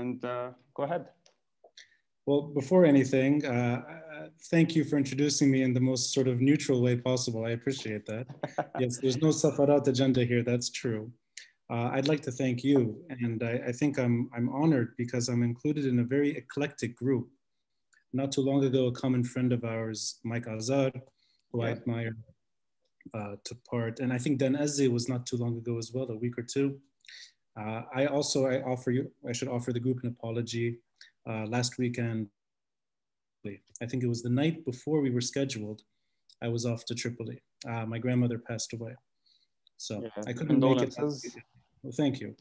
and uh, go ahead. Well, before anything, uh, thank you for introducing me in the most sort of neutral way possible. I appreciate that. yes, there's no Safarat agenda here, that's true. Uh, I'd like to thank you, and I, I, think I'm, I'm honored because I'm included in a very eclectic group. Not too long ago, a common friend of ours, Mike Azar, who yeah. I admire, uh, took part, and I think Dan Azzi was not too long ago as well, a week or two. Uh, I also, I offer you, I should offer the group an apology. Uh, last weekend, I think it was the night before we were scheduled, I was off to Tripoli. Uh, my grandmother passed away. So yeah, I couldn't make it. Well, thank you.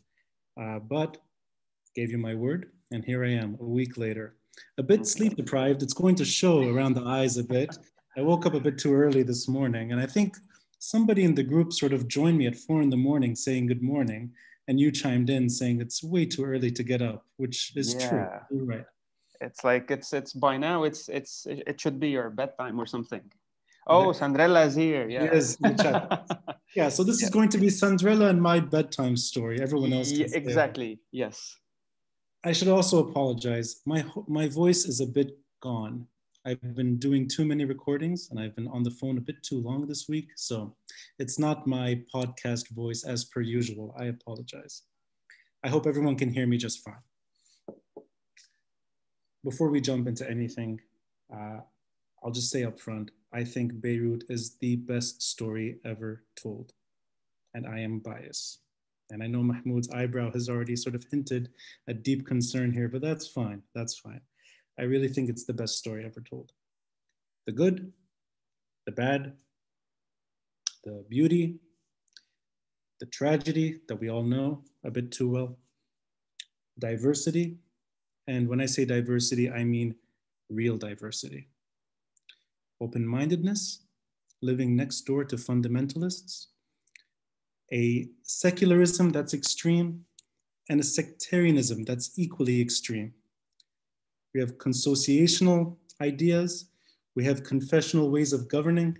Uh, but gave you my word, and here I am a week later. A bit sleep deprived. It's going to show around the eyes a bit. I woke up a bit too early this morning, and I think somebody in the group sort of joined me at four in the morning saying good morning and you chimed in saying it's way too early to get up, which is yeah. true. You're right. It's like it's it's by now it's it's it should be your bedtime or something. Oh, yeah. Sandrella is here. Yeah. Yes, yeah. So this yeah. is going to be Sandrella and my bedtime story. Everyone else. Yeah, exactly. Yes. I should also apologize. My my voice is a bit gone. I've been doing too many recordings and I've been on the phone a bit too long this week. So it's not my podcast voice as per usual. I apologize. I hope everyone can hear me just fine. Before we jump into anything, uh, I'll just say up front, I think Beirut is the best story ever told. And I am biased. And I know Mahmoud's eyebrow has already sort of hinted a deep concern here, but that's fine. That's fine. I really think it's the best story ever told. The good, the bad, the beauty, the tragedy that we all know a bit too well, diversity. And when I say diversity, I mean real diversity. Open mindedness, living next door to fundamentalists, a secularism that's extreme, and a sectarianism that's equally extreme. We have consociational ideas. We have confessional ways of governing.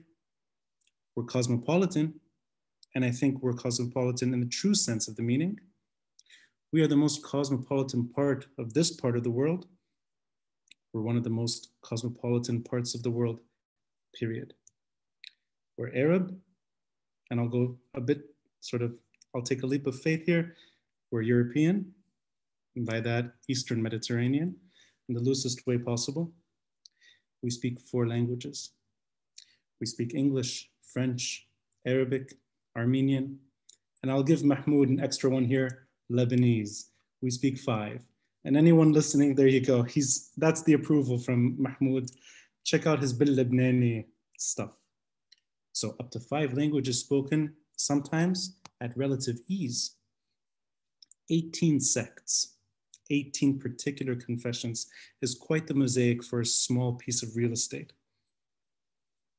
We're cosmopolitan. And I think we're cosmopolitan in the true sense of the meaning. We are the most cosmopolitan part of this part of the world. We're one of the most cosmopolitan parts of the world, period. We're Arab, and I'll go a bit sort of, I'll take a leap of faith here. We're European, and by that, Eastern Mediterranean in the loosest way possible. We speak four languages. We speak English, French, Arabic, Armenian, and I'll give Mahmoud an extra one here, Lebanese. We speak five. And anyone listening, there you go. He's that's the approval from Mahmoud. Check out his Bil Lebanese stuff. So up to five languages spoken, sometimes at relative ease. 18 sects. 18 particular confessions is quite the mosaic for a small piece of real estate.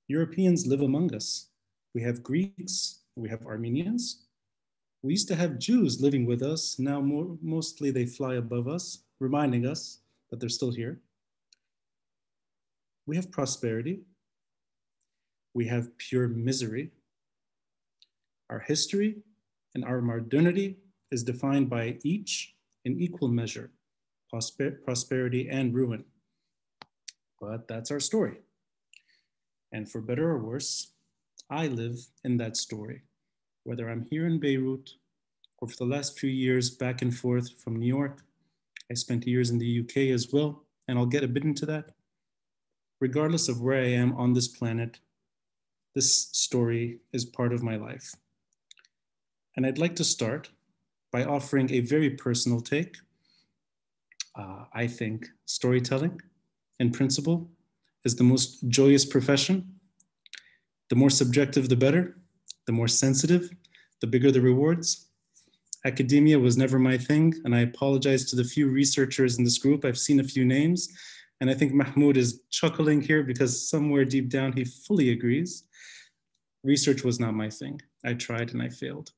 Europeans live among us. We have Greeks, we have Armenians. We used to have Jews living with us. Now more, mostly they fly above us, reminding us that they're still here. We have prosperity. We have pure misery. Our history and our modernity is defined by each in equal measure, prosper prosperity and ruin. But that's our story. And for better or worse, I live in that story, whether I'm here in Beirut or for the last few years back and forth from New York. I spent years in the UK as well, and I'll get a bit into that. Regardless of where I am on this planet, this story is part of my life. And I'd like to start by offering a very personal take. Uh, I think storytelling, in principle, is the most joyous profession. The more subjective, the better. The more sensitive, the bigger the rewards. Academia was never my thing, and I apologize to the few researchers in this group. I've seen a few names, and I think Mahmoud is chuckling here because somewhere deep down he fully agrees. Research was not my thing. I tried and I failed.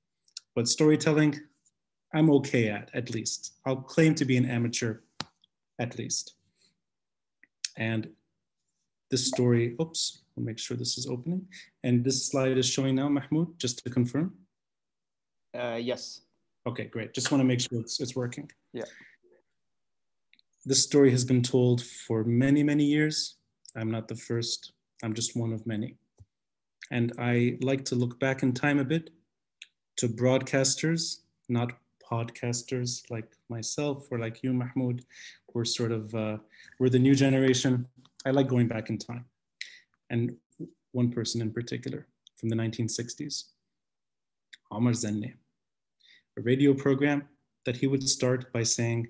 But storytelling, I'm okay at, at least. I'll claim to be an amateur, at least. And this story, oops, I'll make sure this is opening. And this slide is showing now, Mahmoud, just to confirm. Uh, yes. Okay, great. Just want to make sure it's, it's working. Yeah. this story has been told for many, many years. I'm not the first, I'm just one of many. And I like to look back in time a bit to broadcasters, not podcasters like myself or like you, Mahmoud. We're sort of, uh, we're the new generation. I like going back in time. And one person in particular from the 1960s, Omar Zenne, a radio program that he would start by saying,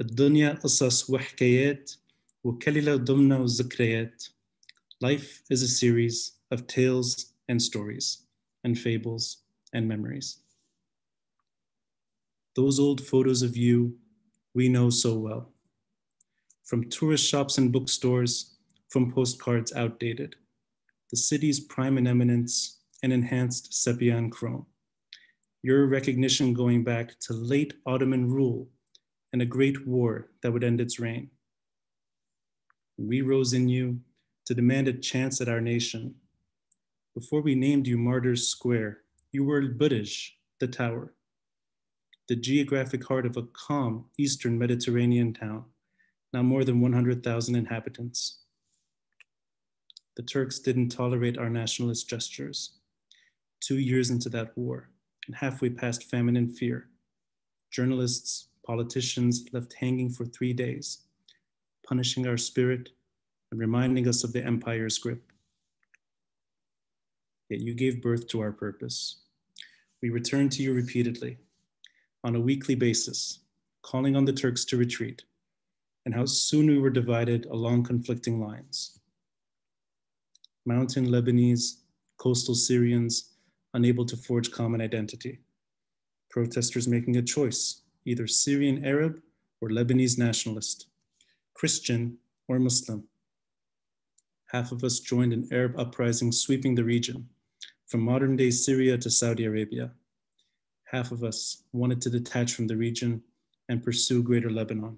الدنيا قصص وحكايات وكللة ضمنة وذكريات. Life is a series of tales and stories and fables and memories. Those old photos of you we know so well. From tourist shops and bookstores, from postcards outdated, the city's prime and eminence and enhanced sepia and chrome. Your recognition going back to late Ottoman rule and a great war that would end its reign. We rose in you to demand a chance at our nation. Before we named you Martyrs Square, you were Burj, the tower, the geographic heart of a calm Eastern Mediterranean town, now more than 100,000 inhabitants. The Turks didn't tolerate our nationalist gestures. Two years into that war, and halfway past famine and fear, journalists, politicians left hanging for three days, punishing our spirit and reminding us of the empire's grip. Yet you gave birth to our purpose. We returned to you repeatedly, on a weekly basis, calling on the Turks to retreat, and how soon we were divided along conflicting lines. Mountain Lebanese, coastal Syrians, unable to forge common identity. Protesters making a choice either Syrian Arab or Lebanese nationalist, Christian or Muslim. Half of us joined an Arab uprising sweeping the region, from modern day Syria to Saudi Arabia. Half of us wanted to detach from the region and pursue Greater Lebanon.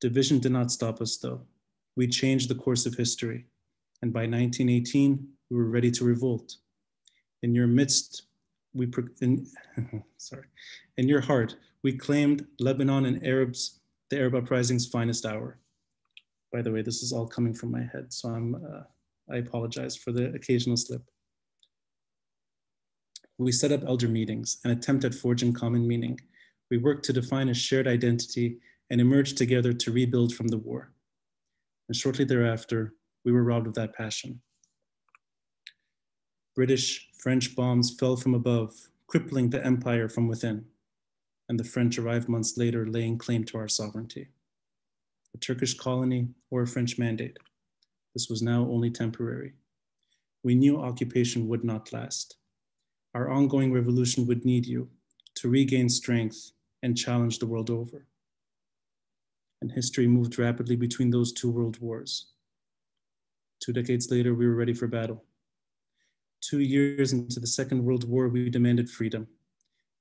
Division did not stop us, though. We changed the course of history, and by 1918, we were ready to revolt. In your midst, we in, sorry, in your heart, we claimed Lebanon and Arabs, the Arab uprising's finest hour. By the way, this is all coming from my head, so I'm, uh, I apologize for the occasional slip. We set up elder meetings, an attempt at forging common meaning. We worked to define a shared identity and emerged together to rebuild from the war. And shortly thereafter, we were robbed of that passion. British, French bombs fell from above, crippling the empire from within. And the French arrived months later, laying claim to our sovereignty. A Turkish colony or a French mandate. This was now only temporary. We knew occupation would not last. Our ongoing revolution would need you to regain strength and challenge the world over. And history moved rapidly between those two world wars. Two decades later, we were ready for battle. Two years into the Second World War, we demanded freedom.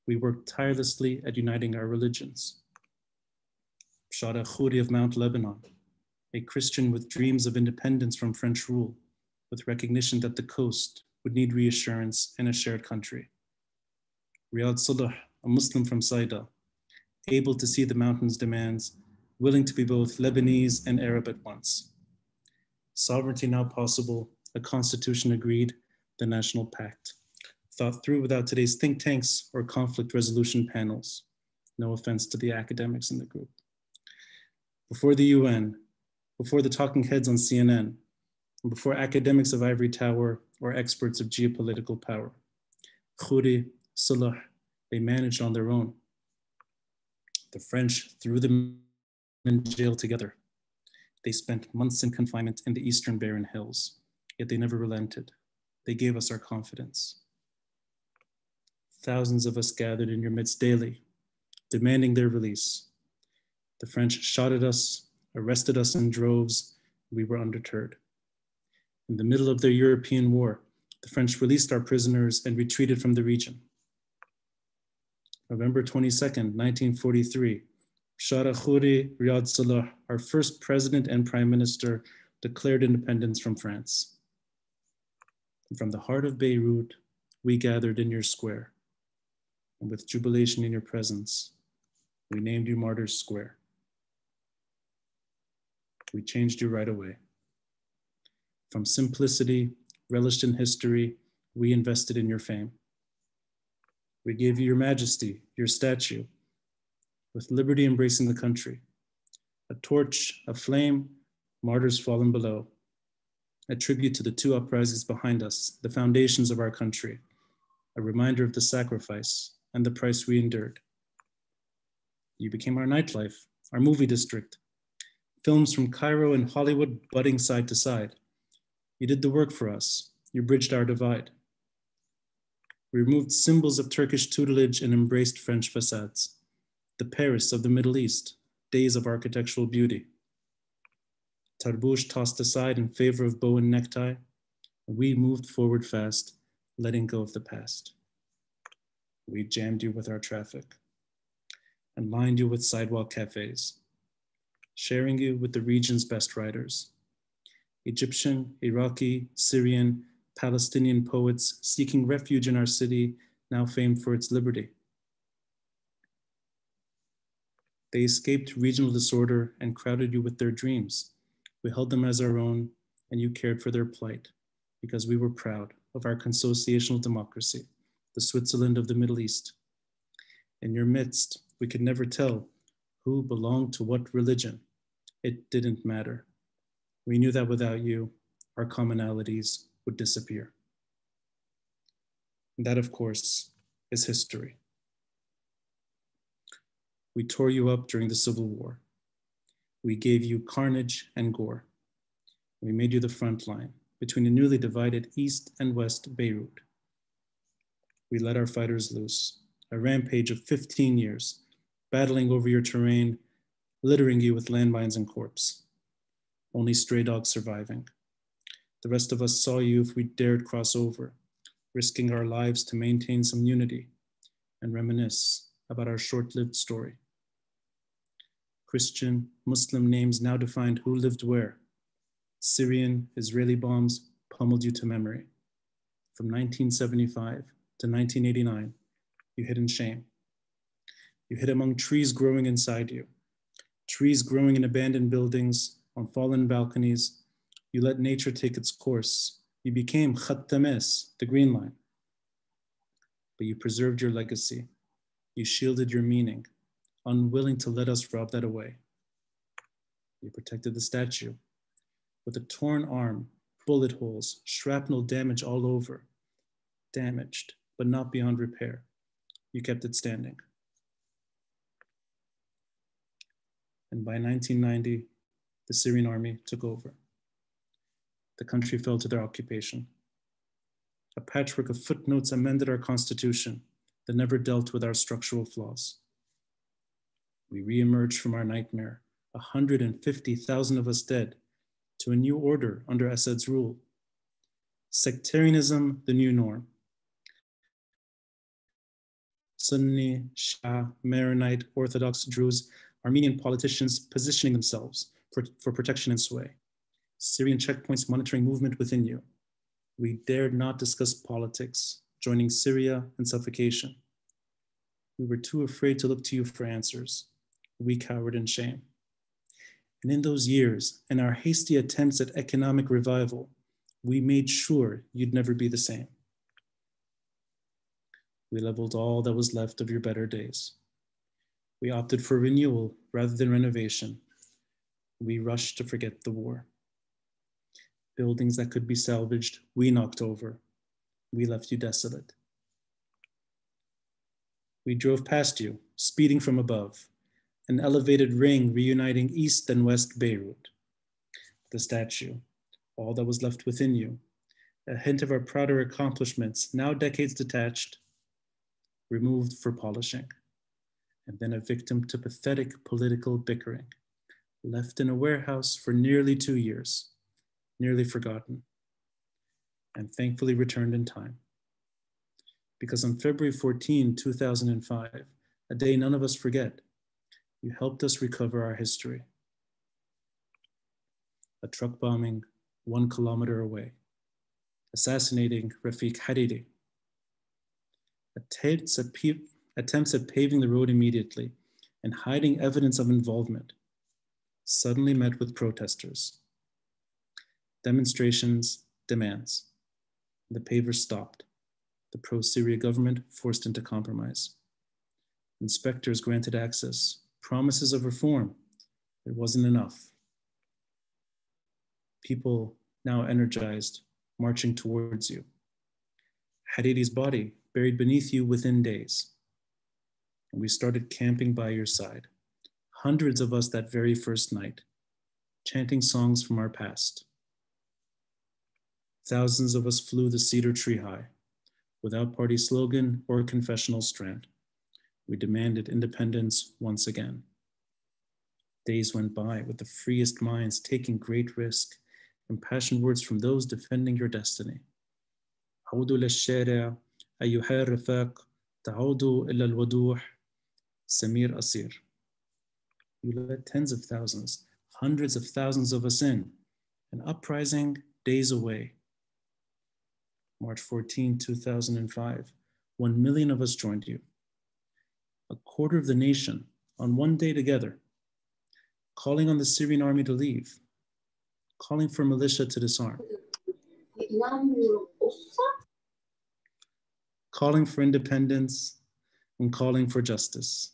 We worked tirelessly at uniting our religions. Bechara Khouri of Mount Lebanon, a Christian with dreams of independence from French rule, with recognition that the coast would need reassurance in a shared country. Riad Solh, a Muslim from Saida, able to see the mountain's demands, willing to be both Lebanese and Arab at once. Sovereignty now possible, a constitution agreed, the National Pact, thought through without today's think tanks or conflict resolution panels. No offense to the academics in the group. Before the UN, before the talking heads on CNN, before academics of Ivory Tower or experts of geopolitical power. Khouri, Solh, they managed on their own. The French threw them in jail together. They spent months in confinement in the eastern barren hills, yet they never relented. They gave us our confidence. Thousands of us gathered in your midst daily, demanding their release. The French shot at us, arrested us in droves. We were undeterred. In the middle of their European war, the French released our prisoners and retreated from the region. November 22nd, 1943, Bechara Khouri Riad Solh, our first president and prime minister, declared independence from France. And from the heart of Beirut, we gathered in your square. And with jubilation in your presence, we named you Martyrs Square. We changed you right away. From simplicity, relished in history, we invested in your fame. We gave you your majesty, your statue, with liberty embracing the country. A torch, a flame, martyrs fallen below. A tribute to the two uprisings behind us, the foundations of our country, a reminder of the sacrifice and the price we endured. You became our nightlife, our movie district, films from Cairo and Hollywood budding side to side. You did the work for us. You bridged our divide. We removed symbols of Turkish tutelage and embraced French facades. The Paris of the Middle East, days of architectural beauty. Tarbouche tossed aside in favor of bow and necktie. We moved forward fast, letting go of the past. We jammed you with our traffic and lined you with sidewalk cafes, sharing you with the region's best writers. Egyptian, Iraqi, Syrian, Palestinian poets seeking refuge in our city, now famed for its liberty. They escaped regional disorder and crowded you with their dreams. We held them as our own, and you cared for their plight because we were proud of our consociational democracy, the Switzerland of the Middle East. In your midst, we could never tell who belonged to what religion. It didn't matter. We knew that without you, our commonalities would disappear. And that, of course, is history. We tore you up during the Civil War. We gave you carnage and gore. We made you the front line between the newly divided East and West Beirut. We let our fighters loose, a rampage of 15 years, battling over your terrain, littering you with landmines and corpse. Only stray dogs surviving. The rest of us saw you if we dared cross over, risking our lives to maintain some unity and reminisce about our short lived story. Christian, Muslim names now defined who lived where. Syrian, Israeli bombs pummeled you to memory. From 1975 to 1989, you hid in shame. You hid among trees growing inside you, trees growing in abandoned buildings, on fallen balconies, you let nature take its course. You became Khattames, the green line. But you preserved your legacy. You shielded your meaning, unwilling to let us rob that away. You protected the statue with a torn arm, bullet holes, shrapnel damage all over. Damaged, but not beyond repair. You kept it standing. And by 1990, the Syrian army took over the country fell to their occupation. A patchwork of footnotes amended our constitution that never dealt with our structural flaws. We reemerged from our nightmare, 150,000 of us dead, to a new order under Assad's rule. Sectarianism, the new norm. Sunni, Shia, Maronite, Orthodox, Druze, Armenian politicians positioning themselves for, protection and sway. Syrian checkpoints monitoring movement within you. We dared not discuss politics, joining Syria and suffocation. We were too afraid to look to you for answers. We cowered in shame. And in those years, in our hasty attempts at economic revival, we made sure you'd never be the same. We leveled all that was left of your better days. We opted for renewal rather than renovation. We rushed to forget the war buildings that could be salvaged, we knocked over. We left you desolate. We drove past you, speeding from above, an elevated ring reuniting East and West Beirut. The statue, all that was left within you, a hint of our prouder accomplishments, now decades detached, removed for polishing, and then a victim to pathetic political bickering, left in a warehouse for nearly two years nearly forgotten, and thankfully returned in time. Because on February 14, 2005, a day none of us forget, you helped us recover our history. A truck bombing one kilometer away, assassinating Rafiq Hariri. Attempts at, attempts at paving the road immediately and hiding evidence of involvement. Suddenly met with protesters. Demonstrations, demands. The pavers stopped. The pro Syria government forced into compromise. Inspectors granted access, promises of reform. It wasn't enough. People now energized, marching towards you. Hariri's body buried beneath you within days. And we started camping by your side, hundreds of us that very first night, chanting songs from our past. Thousands of us flew the cedar tree high, without party slogan or confessional strand. We demanded independence once again. Days went by with the freest minds taking great risk, impassioned words from those defending your destiny. عودوا للشارع أيها الرفاق تعودوا إلى الوضوح سمير أصير you let tens of thousands, hundreds of thousands of us in, an uprising days away. March 14, 2005, one million of us joined you. A quarter of the nation on one day together, calling on the Syrian army to leave, calling for militia to disarm, calling for independence, and calling for justice.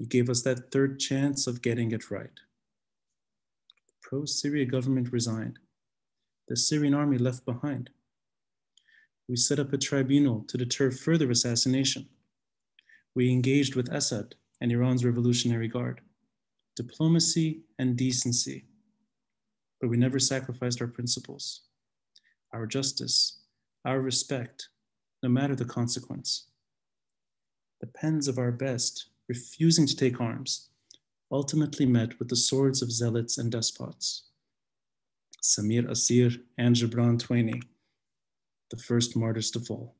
You gave us that third chance of getting it right. Pro Syria government resigned. The Syrian army left behind. We set up a tribunal to deter further assassination. We engaged with Assad and Iran's Revolutionary Guard, diplomacy and decency. But we never sacrificed our principles, our justice, our respect, no matter the consequence. The pens of our best refusing to take arms, ultimately met with the swords of zealots and despots. Samir Kassir and Gebran Tueni, the first martyrs to fall.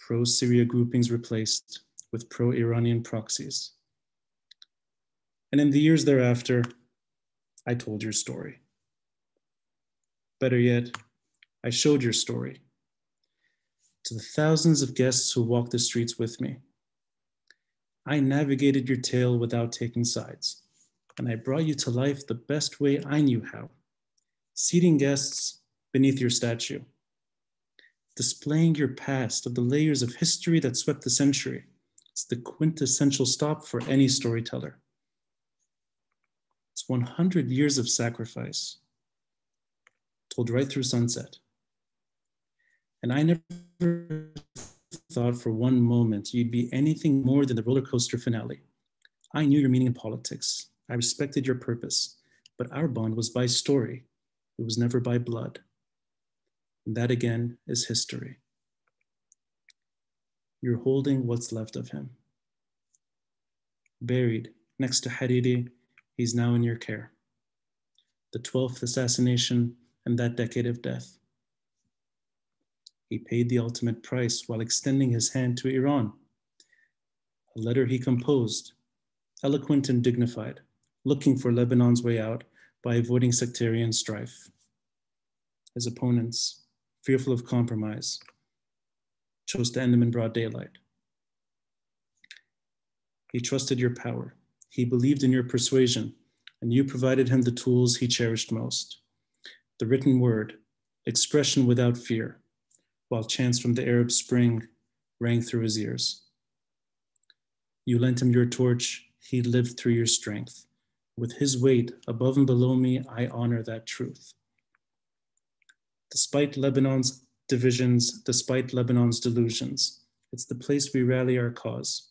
Pro Syria groupings replaced with pro Iranian proxies. And in the years thereafter, I told your story. Better yet, I showed your story to the thousands of guests who walked the streets with me. I navigated your tale without taking sides, and I brought you to life the best way I knew how, seating guests beneath your statue, displaying your past of the layers of history that swept the century. It's the quintessential stop for any storyteller. It's 100 years of sacrifice, told right through sunset. And I never thought for one moment you'd be anything more than the roller coaster finale. I knew your meaning in politics. I respected your purpose, but our bond was by story. It was never by blood. And that again is history. You're holding what's left of him. Buried next to Hariri, he's now in your care. The 12th assassination and that decade of death. He paid the ultimate price while extending his hand to Iran. A letter he composed, eloquent and dignified, looking for Lebanon's way out by avoiding sectarian strife. His opponents, fearful of compromise, chose to end him in broad daylight. He trusted your power. He believed in your persuasion, and you provided him the tools he cherished most the written word, expression without fear, while chants from the Arab Spring rang through his ears. You lent him your torch, he lived through your strength. With his weight above and below me, I honor that truth. Despite Lebanon's divisions, despite Lebanon's delusions, it's the place we rally our cause.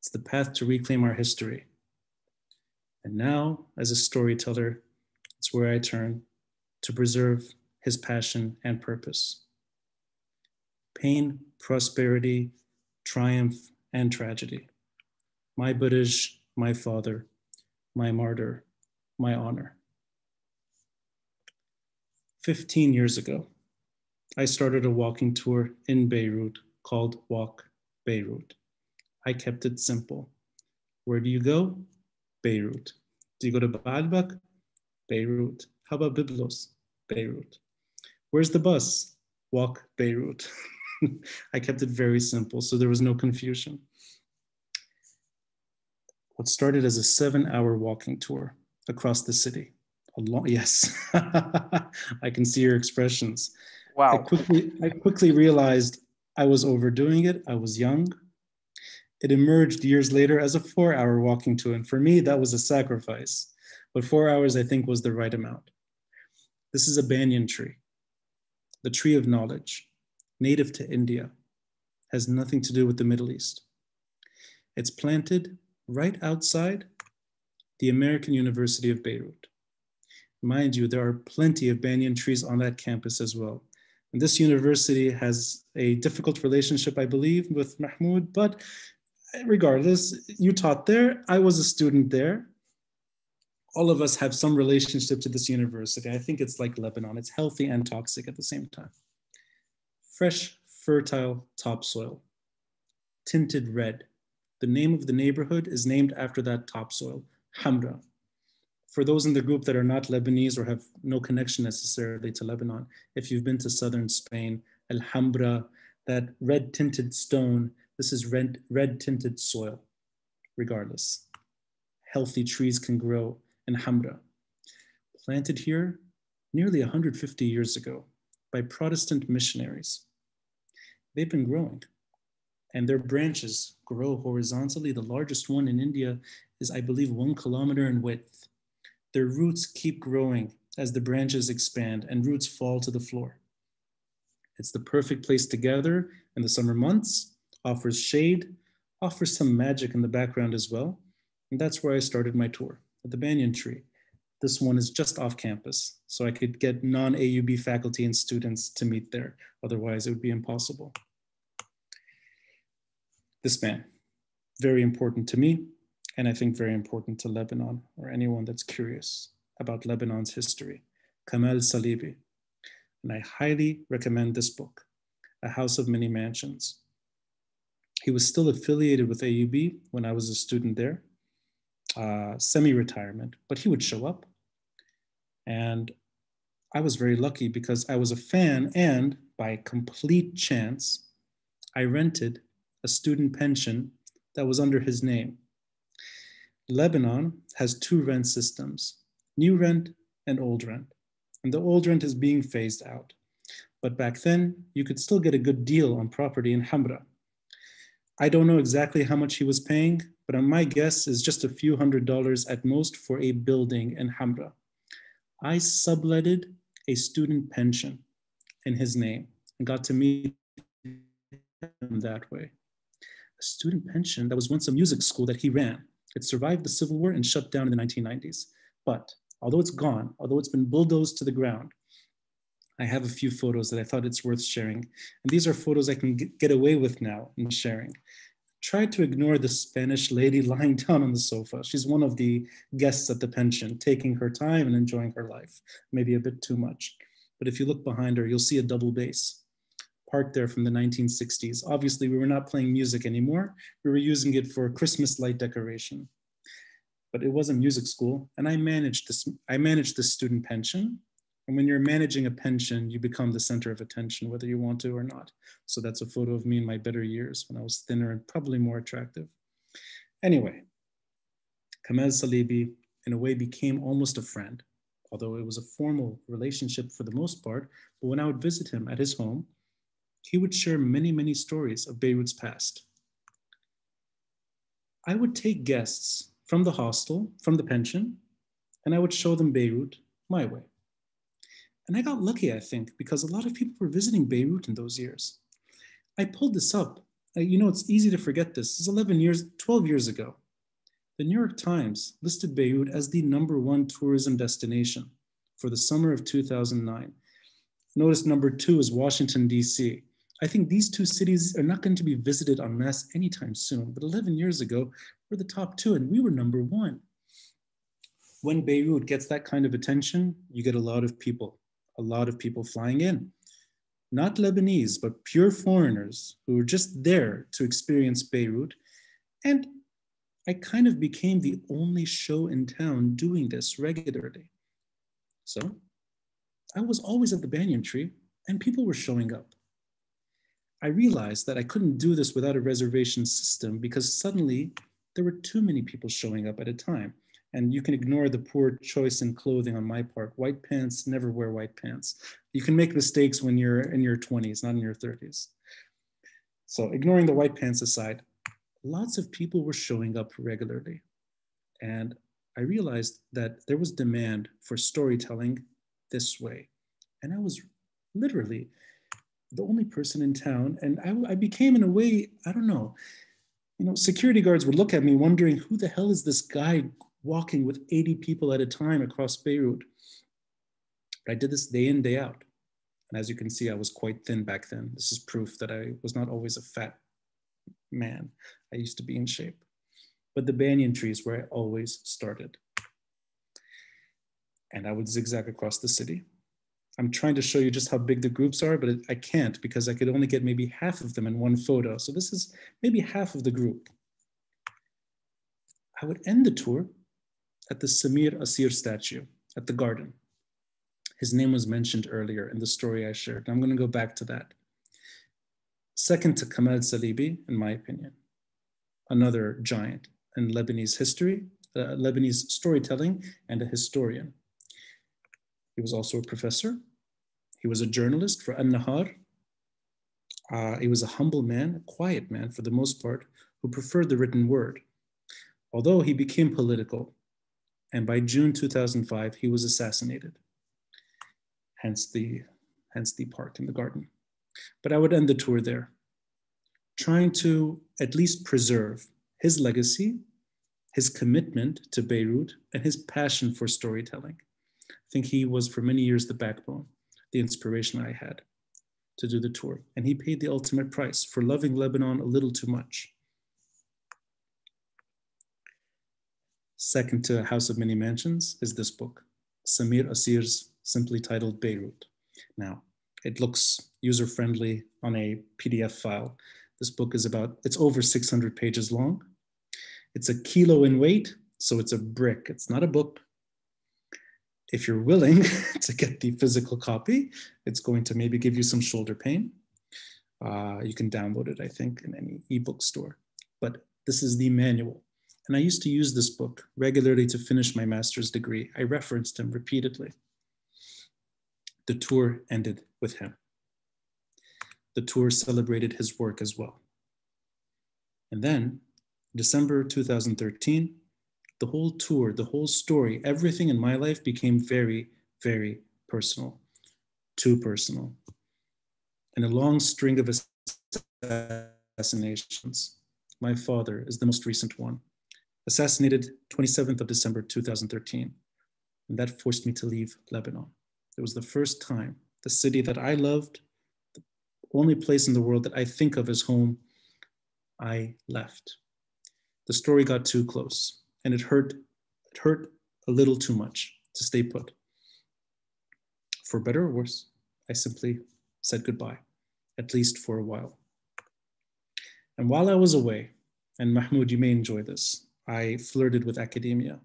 It's the path to reclaim our history. And now, as a storyteller, it's where I turn to preserve his passion and purpose. Pain, prosperity, triumph, and tragedy. My Buddhist my father, my martyr, my honor. 15 years ago, I started a walking tour in Beirut called Walk Beirut. I kept it simple. Where do you go? Beirut. Do you go to Baalbek? Beirut. How about Byblos? Beirut. Where's the bus? Walk Beirut. I kept it very simple, so there was no confusion. What started as a seven hour walking tour across the city. A long, yes, I can see your expressions. Wow. I quickly, I quickly realized I was overdoing it. I was young. It emerged years later as a four hour walking tour. And for me, that was a sacrifice. But four hours, I think, was the right amount. This is a banyan tree, the tree of knowledge, native to India, has nothing to do with the Middle East. It's planted right outside the American University of Beirut. Mind you, there are plenty of banyan trees on that campus as well. And this university has a difficult relationship, I believe, with Mahmoud, but regardless, you taught there, I was a student there. All of us have some relationship to this university. I think it's like Lebanon, it's healthy and toxic at the same time. Fresh, fertile topsoil, tinted red. The name of the neighborhood is named after that topsoil, Hamra. For those in the group that are not Lebanese or have no connection necessarily to Lebanon, if you've been to southern Spain, Alhambra, that red tinted stone, this is red, red tinted soil, regardless. Healthy trees can grow in Hamra. Planted here nearly 150 years ago by Protestant missionaries. They've been growing and their branches grow horizontally. The largest one in India is, I believe, one kilometer in width. Their roots keep growing as the branches expand and roots fall to the floor. It's the perfect place to gather in the summer months, offers shade, offers some magic in the background as well. And that's where I started my tour at the Banyan Tree. This one is just off campus, so I could get non-AUB faculty and students to meet there. Otherwise, it would be impossible. This man, very important to me, and I think very important to Lebanon or anyone that's curious about Lebanon's history, Kamal Salibi. And I highly recommend this book, A House of Many Mansions. He was still affiliated with AUB when I was a student there, uh, semi-retirement, but he would show up. And I was very lucky because I was a fan and by complete chance, I rented a student pension that was under his name. Lebanon has two rent systems, new rent and old rent. And the old rent is being phased out. But back then, you could still get a good deal on property in Hamra. I don't know exactly how much he was paying, but my guess is just a few hundred dollars at most for a building in Hamra. I subletted a student pension in his name and got to meet him that way. A student pension that was once a music school that he ran. It survived the Civil War and shut down in the 1990s. But although it's gone, although it's been bulldozed to the ground, I have a few photos that I thought it's worth sharing. And these are photos I can get away with now in sharing. Try to ignore the Spanish lady lying down on the sofa. She's one of the guests at the pension, taking her time and enjoying her life, maybe a bit too much. But if you look behind her, you'll see a double bass parked there from the 1960s. Obviously, we were not playing music anymore. We were using it for Christmas light decoration. But it was a music school, and I managed this. I managed this student pension, and when you're managing a pension, you become the center of attention, whether you want to or not. So that's a photo of me in my better years when I was thinner and probably more attractive. Anyway, Kamal Salibi, in a way, became almost a friend, although it was a formal relationship for the most part. But when I would visit him at his home, he would share many, many stories of Beirut's past. I would take guests from the hostel, from the pension, and I would show them Beirut my way. And I got lucky, I think, because a lot of people were visiting Beirut in those years. I pulled this up. Uh, you know, it's easy to forget this. It's 11 years, 12 years ago. The New York Times listed Beirut as the number one tourism destination for the summer of 2009. Notice number two is Washington, D.C. I think these two cities are not going to be visited en masse anytime soon. But 11 years ago, were the top two, and we were number one. When Beirut gets that kind of attention, you get a lot of people, a lot of people flying in. Not Lebanese, but pure foreigners who were just there to experience Beirut. And I kind of became the only show in town doing this regularly. So I was always at the banyan tree and people were showing up. I realized that I couldn't do this without a reservation system because suddenly there were too many people showing up at a time. And you can ignore the poor choice in clothing on my part. White pants, never wear white pants. You can make mistakes when you're in your 20s, not in your 30s. So ignoring the white pants aside, lots of people were showing up regularly. And I realized that there was demand for storytelling this way. And I was literally the only person in town. And I, I, became, in a way, I don't know, you know, security guards would look at me wondering who the hell is this guy walking with 80 people at a time across Beirut? But I did this day in, day out. And as you can see, I was quite thin back then. This is proof that I was not always a fat man. I used to be in shape. But the banyan trees where I always started. And I would zigzag across the city. I'm trying to show you just how big the groups are, but I can't because I could only get maybe half of them in one photo. So this is maybe half of the group. I would end the tour at the Samir Kassir statue at the garden. His name was mentioned earlier in the story I shared. I'm going to go back to that. Second to Kamal Salibi, in my opinion, another giant in Lebanese history, uh, Lebanese storytelling, and a historian. He was also a professor. He was a journalist for An-Nahar. Uh, he was a humble man, a quiet man for the most part, who preferred the written word. Although he became political, and by June 2005, he was assassinated. Hence the, hence the park in the garden. But I would end the tour there, trying to at least preserve his legacy, his commitment to Beirut, and his passion for storytelling. I think he was for many years the backbone, the inspiration I had to do the tour. And he paid the ultimate price for loving Lebanon a little too much. Second to House of Many Mansions is this book, Samir Kassir's simply titled Beirut. Now, it looks user-friendly on a PDF file. This book is about, it's over 600 pages long. It's a kilo in weight, so it's a brick. It's not a book. If you're willing to get the physical copy, it's going to maybe give you some shoulder pain. Uh, you can download it, I think, in any ebook store. But this is the manual. And I used to use this book regularly to finish my master's degree. I referenced him repeatedly. The tour ended with him. The tour celebrated his work as well. And then, December 2013, the whole tour, the whole story, everything in my life became very, very personal, too personal. And a long string of assassinations. My father is the most recent one assassinated 27th of December 2013. And that forced me to leave Lebanon. It was the first time the city that I loved, the only place in the world that I think of as home, I left. The story got too close and it hurt, it hurt a little too much to stay put. For better or worse, I simply said goodbye, at least for a while. And while I was away, and Mahmoud, you may enjoy this, I flirted with academia.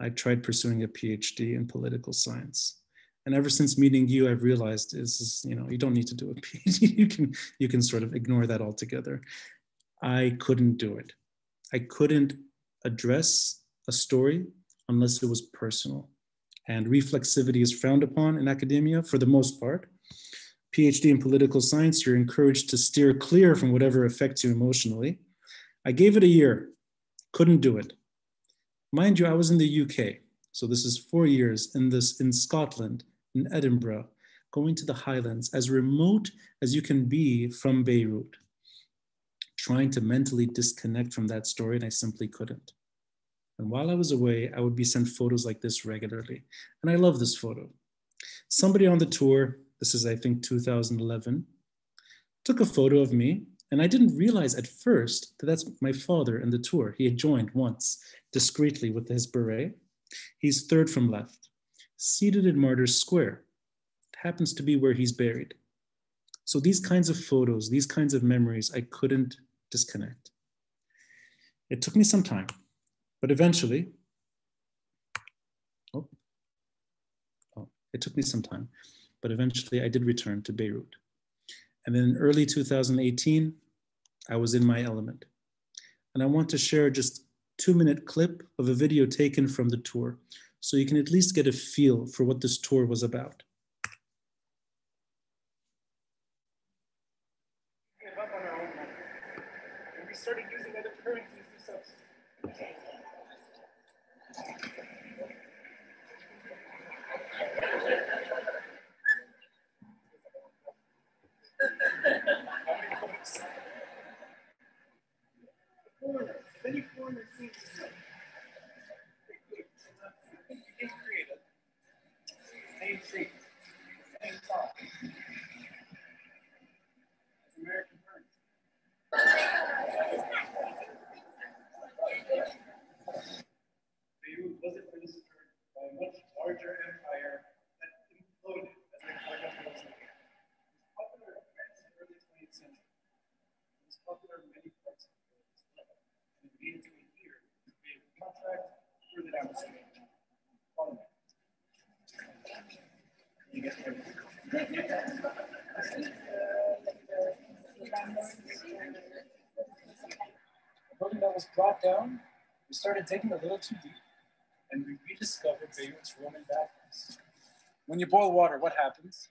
I tried pursuing a PhD in political science. And ever since meeting you, I've realized is, you know, you don't need to do a PhD. you can, you can sort of ignore that altogether. I couldn't do it. I couldn't address a story unless it was personal. And reflexivity is frowned upon in academia for the most part. PhD in political science, you're encouraged to steer clear from whatever affects you emotionally. I gave it a year couldn't do it. Mind you, I was in the UK. So this is four years in this in Scotland, in Edinburgh, going to the Highlands, as remote as you can be from Beirut, trying to mentally disconnect from that story, and I simply couldn't. And while I was away, I would be sent photos like this regularly. And I love this photo. Somebody on the tour, this is I think 2011, took a photo of me And I didn't realize at first that that's my father in the tour. He had joined once discreetly with his beret. He's third from left, seated in Martyrs Square. It happens to be where he's buried. So these kinds of photos, these kinds of memories, I couldn't disconnect. It took me some time, but eventually, oh, oh, it took me some time, but eventually I did return to Beirut. And then in early 2018, I was in my element. And I want to share just two minute clip of a video taken from the tour so you can at least get a feel for what this tour was about. Started using other currencies foreigners seem to know. creative. Same shape, same thought. American Beirut wasn't ministered by a much larger empire that imploded as the Carter was It was popular in France in the early 20th century. It was popular in many parts of the world as well. And it needed to adhere to a contract further down the street. Parliament. You get there. The building that was brought down, we started digging a little too deep, and we rediscovered Beirut's Roman bathrooms. When you boil water, what happens?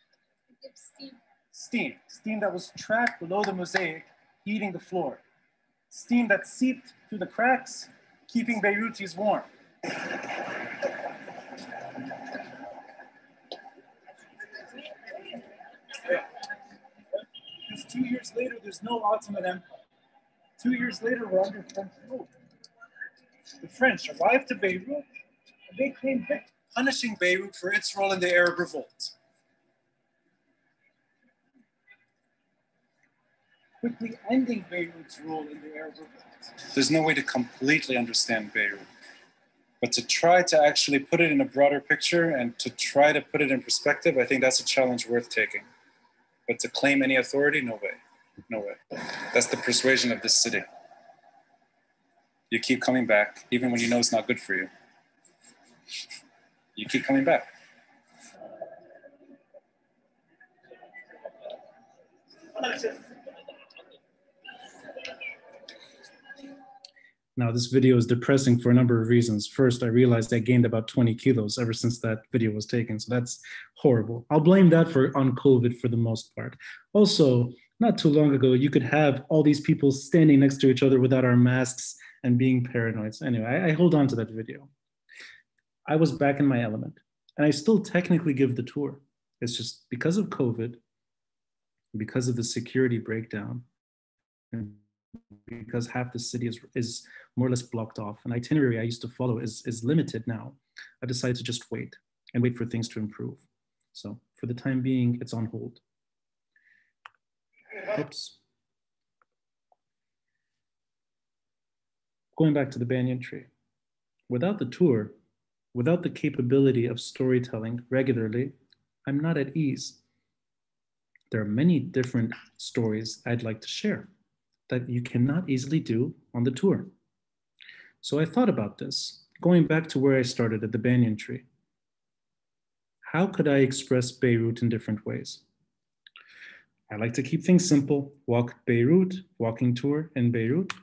Steam. Steam. Steam that was trapped below the mosaic, heating the floor. Steam that seeped through the cracks, keeping Beirutis warm. Because two years later, there's no Ottoman Empire. Two years later, we're under French rule. The French arrived to Beirut and they victory, punishing Beirut for its role in the Arab revolt. Quickly ending Beirut's role in the Arab revolt. There's no way to completely understand Beirut, but to try to actually put it in a broader picture and to try to put it in perspective, I think that's a challenge worth taking. But to claim any authority, no way. No way. That's the persuasion of this city. You keep coming back, even when you know it's not good for you. You keep coming back. Now, this video is depressing for a number of reasons. First, I realized I gained about 20 kilos ever since that video was taken. So that's horrible. I'll blame that for on COVID for the most part. Also, not too long ago, you could have all these people standing next to each other without our masks and being paranoid. So anyway, I, I hold on to that video. I was back in my element and I still technically give the tour. It's just because of COVID, because of the security breakdown, and because half the city is, is more or less blocked off. An itinerary I used to follow is, is limited now. I decided to just wait and wait for things to improve. So for the time being, it's on hold. Oops. Going back to the banyan tree. Without the tour, without the capability of storytelling regularly, I'm not at ease. There are many different stories I'd like to share that you cannot easily do on the tour. So I thought about this, going back to where I started at the banyan tree. How could I express Beirut in different ways? I like to keep things simple. Walk Beirut, walking tour in Beirut,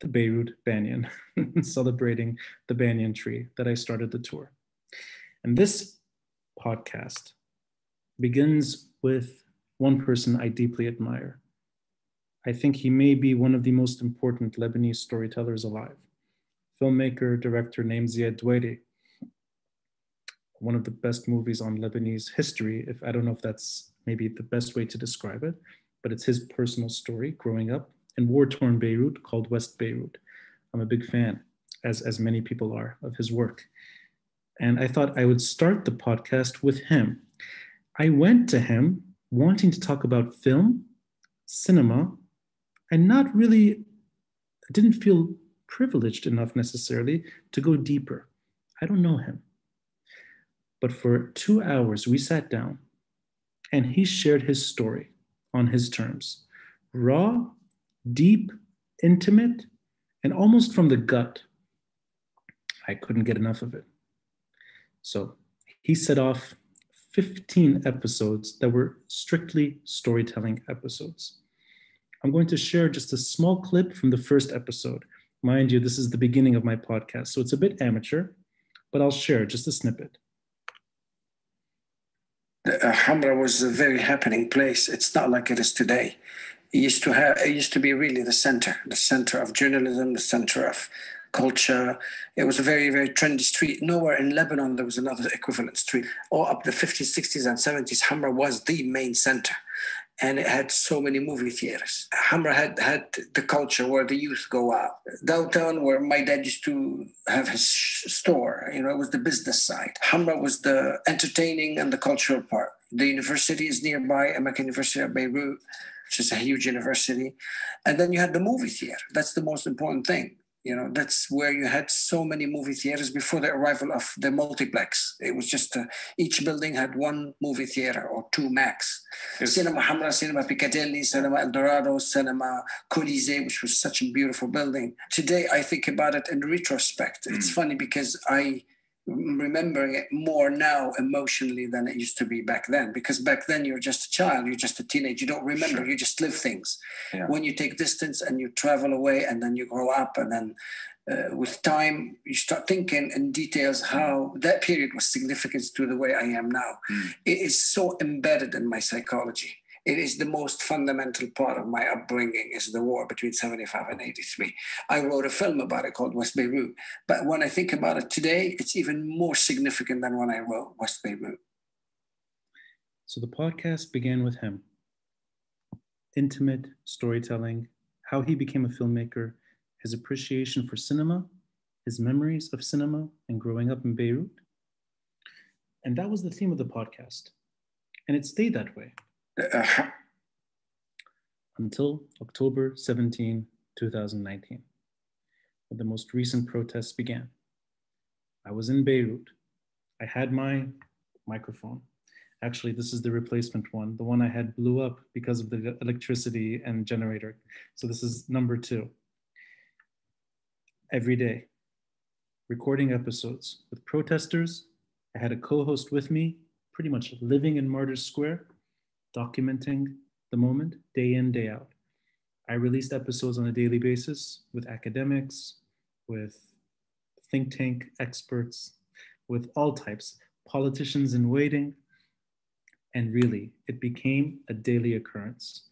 the Beirut Banyan, celebrating the banyan tree that I started the tour. And this podcast begins with one person I deeply admire. I think he may be one of the most important Lebanese storytellers alive. Filmmaker, director named Ziad Doueiri. One of the best movies on Lebanese history, if I don't know if that's maybe the best way to describe it, but it's his personal story growing up in war-torn Beirut called West Beirut. I'm a big fan, as, as many people are, of his work. And I thought I would start the podcast with him. I went to him wanting to talk about film, cinema, and not really, I didn't feel privileged enough necessarily to go deeper. I don't know him. But for two hours, we sat down and he shared his story on his terms raw, deep, intimate, and almost from the gut. I couldn't get enough of it. So he set off 15 episodes that were strictly storytelling episodes. I'm going to share just a small clip from the first episode. Mind you, this is the beginning of my podcast, so it's a bit amateur, but I'll share just a snippet. Hamra was a very happening place. It's not like it is today. It used to have. It used to be really the center, the center of journalism, the center of culture. It was a very, very trendy street. Nowhere in Lebanon there was another equivalent street. All up the 50s, 60s, and 70s, Hamra was the main center and it had so many movie theaters. Hamra had had the culture where the youth go out. Downtown, where my dad used to have his store, you know, it was the business side. Hamra was the entertaining and the cultural part. The university is nearby, American University of Beirut, which is a huge university. And then you had the movie theater. That's the most important thing. You know, that's where you had so many movie theaters before the arrival of the multiplex. It was just uh, each building had one movie theater or two max. Yes. Cinema Hamra, Cinema Piccadilly, Cinema El Dorado, Cinema Colisée, which was such a beautiful building. Today, I think about it in retrospect. Mm. It's funny because I remembering it more now emotionally than it used to be back then because back then you're just a child you're just a teenager you don't remember sure. you just live things yeah. when you take distance and you travel away and then you grow up and then uh, with time you start thinking in details how that period was significant to the way i am now mm. it is so embedded in my psychology it is the most fundamental part of my upbringing is the war between 75 and 83 i wrote a film about it called west beirut. But when i think about it today it's even more significant than when i wrote west beirut. So the podcast began with him. Intimate storytelling how he became a filmmaker his appreciation for cinema his memories of cinema and growing up in beirut. And that was the theme of the podcast. And it stayed that way until October 17, 2019, when the most recent protests began. I was in Beirut. I had my microphone. Actually, this is the replacement one. The one I had blew up because of the electricity and generator. So this is number two. Every day, recording episodes with protesters. I had a co-host with me, pretty much living in Martyrs Square documenting the moment day in, day out. I released episodes on a daily basis with academics, with think tank experts, with all types, politicians in waiting. And really, it became a daily occurrence.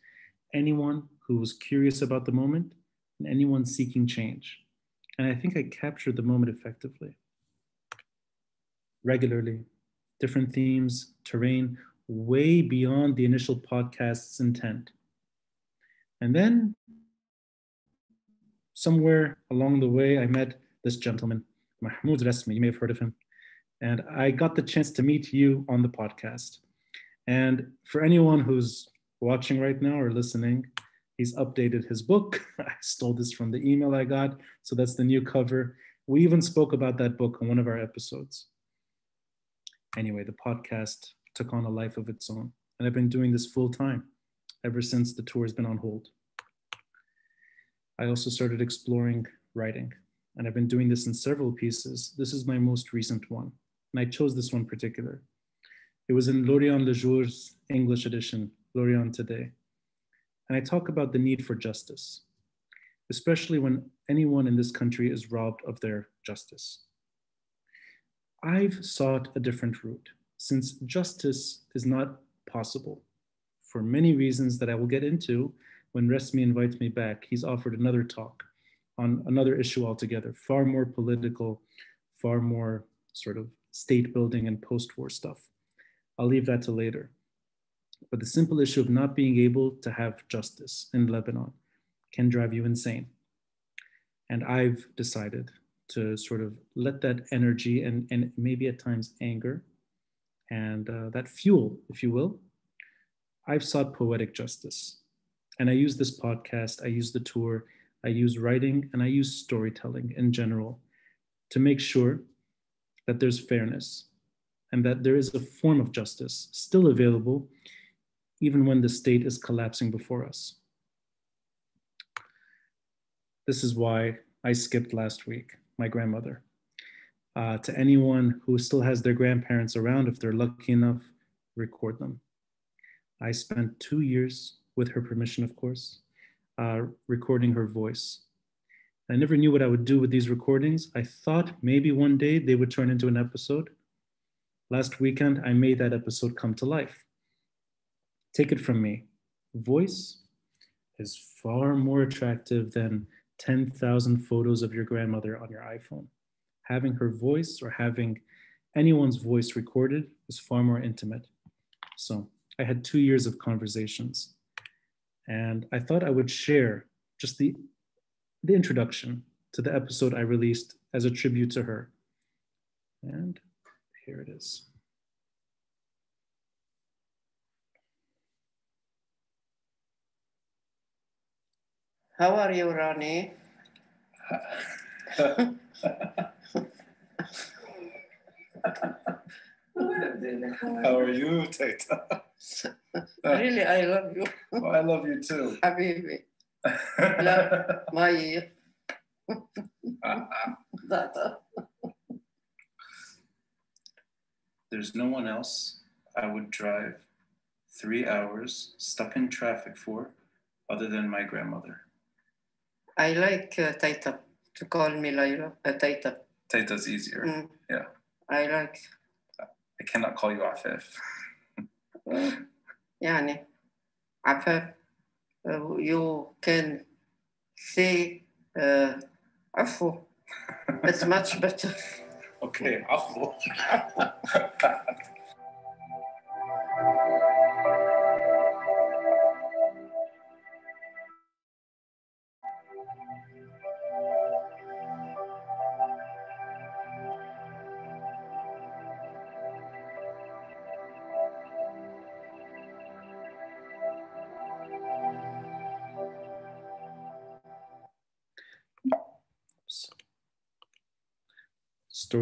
Anyone who was curious about the moment and anyone seeking change. And I think I captured the moment effectively. Regularly, different themes, terrain, way beyond the initial podcast's intent. And then somewhere along the way, I met this gentleman, Mahmoud Rasmi. You may have heard of him. And I got the chance to meet you on the podcast. And for anyone who's watching right now or listening, he's updated his book. I stole this from the email I got. So that's the new cover. We even spoke about that book on one of our episodes. Anyway, the podcast took on a life of its own. And I've been doing this full time ever since the tour has been on hold. I also started exploring writing, and I've been doing this in several pieces. This is my most recent one, and I chose this one particular. It was in L'Orient-Le Jour's English edition, L'Orient Today. And I talk about the need for justice, especially when anyone in this country is robbed of their justice. I've sought a different route since justice is not possible for many reasons that I will get into when Rasmi invites me back. He's offered another talk on another issue altogether, far more political, far more sort of state building and post war stuff. I'll leave that to later. But the simple issue of not being able to have justice in Lebanon can drive you insane. And I've decided to sort of let that energy and, and maybe at times anger and uh, that fuel, if you will, I've sought poetic justice. And I use this podcast, I use the tour, I use writing, and I use storytelling in general to make sure that there's fairness and that there is a form of justice still available even when the state is collapsing before us. This is why I skipped last week, my grandmother. Uh, to anyone who still has their grandparents around, if they're lucky enough, record them. I spent two years, with her permission, of course, uh, recording her voice. I never knew what I would do with these recordings. I thought maybe one day they would turn into an episode. Last weekend, I made that episode come to life. Take it from me, voice is far more attractive than 10,000 photos of your grandmother on your iPhone. Having her voice or having anyone's voice recorded is far more intimate. So I had two years of conversations and I thought I would share just the, the introduction to the episode I released as a tribute to her. And here it is. How are you, Ronnie? How are you, Tata? really, I love you. Well, I love you too. Habibi. love my daughter. There's no one else I would drive three hours stuck in traffic for other than my grandmother. I like uh, Taita to call me Laila, uh, Taita. Tata's easier. Mm. Yeah. I like. I cannot call you Afif. يعني عفاف uh, you can say uh, عفو it's much better Okay, Afu.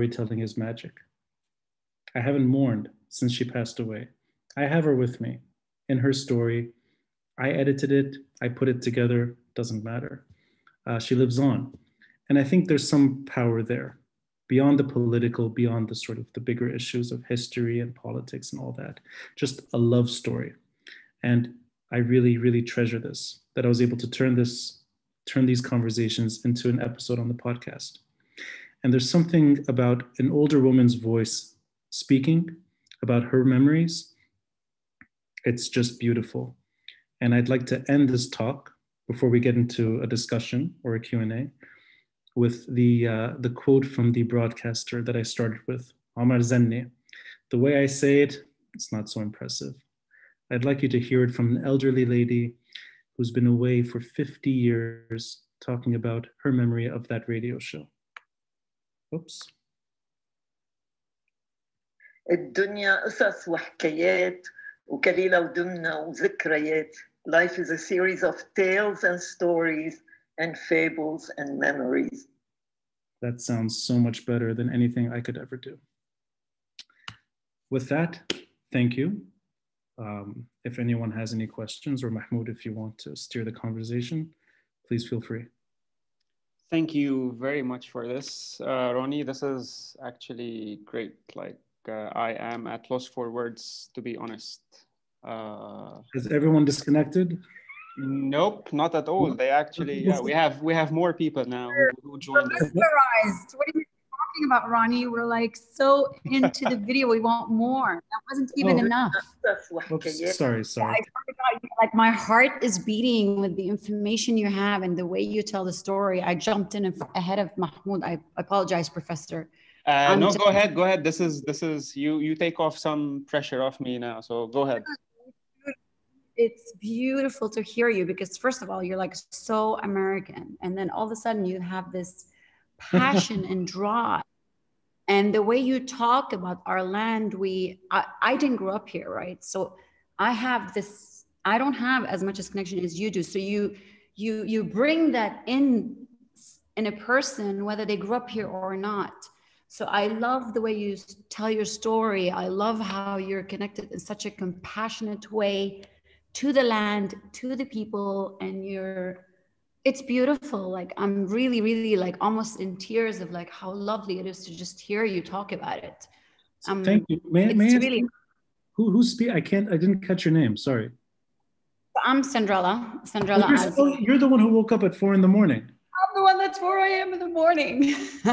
Storytelling is magic. I haven't mourned since she passed away. I have her with me in her story. I edited it, I put it together, doesn't matter. Uh, she lives on. And I think there's some power there beyond the political, beyond the sort of the bigger issues of history and politics and all that. Just a love story. And I really, really treasure this, that I was able to turn this, turn these conversations into an episode on the podcast. And there's something about an older woman's voice speaking about her memories. It's just beautiful. And I'd like to end this talk before we get into a discussion or a Q&A with the, uh, the quote from the broadcaster that I started with, Omar Zenni. The way I say it, it's not so impressive. I'd like you to hear it from an elderly lady who's been away for 50 years talking about her memory of that radio show. Oops. الدنيا قصص وحكايات وكليلة ودمنة وذكريات. Life is a series of tales and stories and fables and memories. That sounds so much better than anything I could ever do. With that, thank you. Um, if anyone has any questions, or Mahmoud, if you want to steer the conversation, please feel free. Thank you very much for this, uh, Ronnie. This is actually great. Like, uh, I am at loss for words, to be honest. Uh, Is everyone disconnected? nope, not at all. They actually, yeah, we have we have more people now who, who joined us. mesmerized. What are you talking about, Ronnie, we're like so into the video, we want more. That wasn't even oh, enough. Oops, sorry, sorry. I, like my heart is beating with the information you have and the way you tell the story. I jumped in ahead of Mahmoud. I apologize, Professor. Uh, no, go ahead. Go ahead. This is this is you. You take off some pressure off me now. So go ahead. It's beautiful to hear you because first of all, you're like so American, and then all of a sudden you have this passion and drive. And the way you talk about our land, we, I, I didn't grow up here, right? So I have this I don't have as much as connection as you do. So you you you bring that in in a person whether they grew up here or not. So I love the way you tell your story. I love how you're connected in such a compassionate way to the land, to the people, and you're it's beautiful. Like I'm really, really like almost in tears of like how lovely it is to just hear you talk about it. Um, Thank you. May, may really, who who speak? I can't. I didn't catch your name. Sorry. I'm Sandrella. Sandrella. You're, oh, you're, the one who woke up at four in the morning. I'm the one that's 4 a.m. in the morning.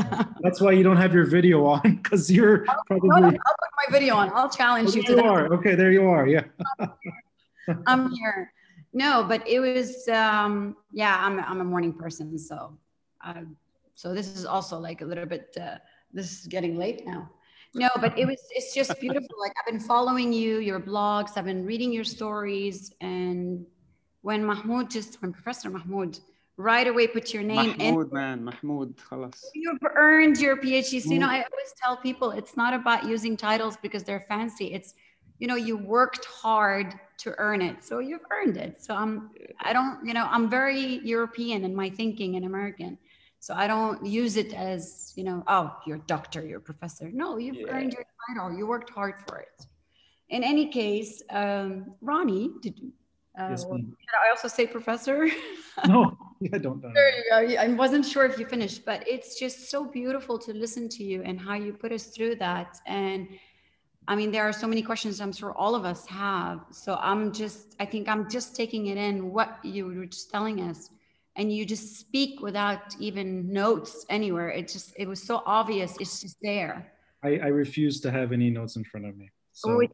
that's why you don't have your video on because you're I'll, probably. I'll put my video on. I'll challenge oh, you. You are okay. There you are. Yeah. I'm here. No, but it was. Um, yeah, I'm. I'm a morning person, so. Uh, so this is also like a little bit. Uh, this is getting late now no but it was it's just beautiful like i've been following you your blogs i've been reading your stories and when mahmoud just when professor mahmoud right away put your name mahmoud, in man mahmoud khalas. you've earned your phd so you know i always tell people it's not about using titles because they're fancy it's you know you worked hard to earn it so you've earned it so i'm i don't you know i'm very european in my thinking and american so I don't use it as, you know, oh, you're a doctor, you're a professor. No, you've yeah. earned your title. You worked hard for it. In any case, um, Ronnie, did you, uh, yes, I also say professor? no, I don't know. There you go. I wasn't sure if you finished, but it's just so beautiful to listen to you and how you put us through that. And I mean, there are so many questions I'm sure all of us have. So I'm just, I think I'm just taking it in what you were just telling us and you just speak without even notes anywhere. It just it was so obvious. It's just there. I, I refuse to have any notes in front of me. So oh,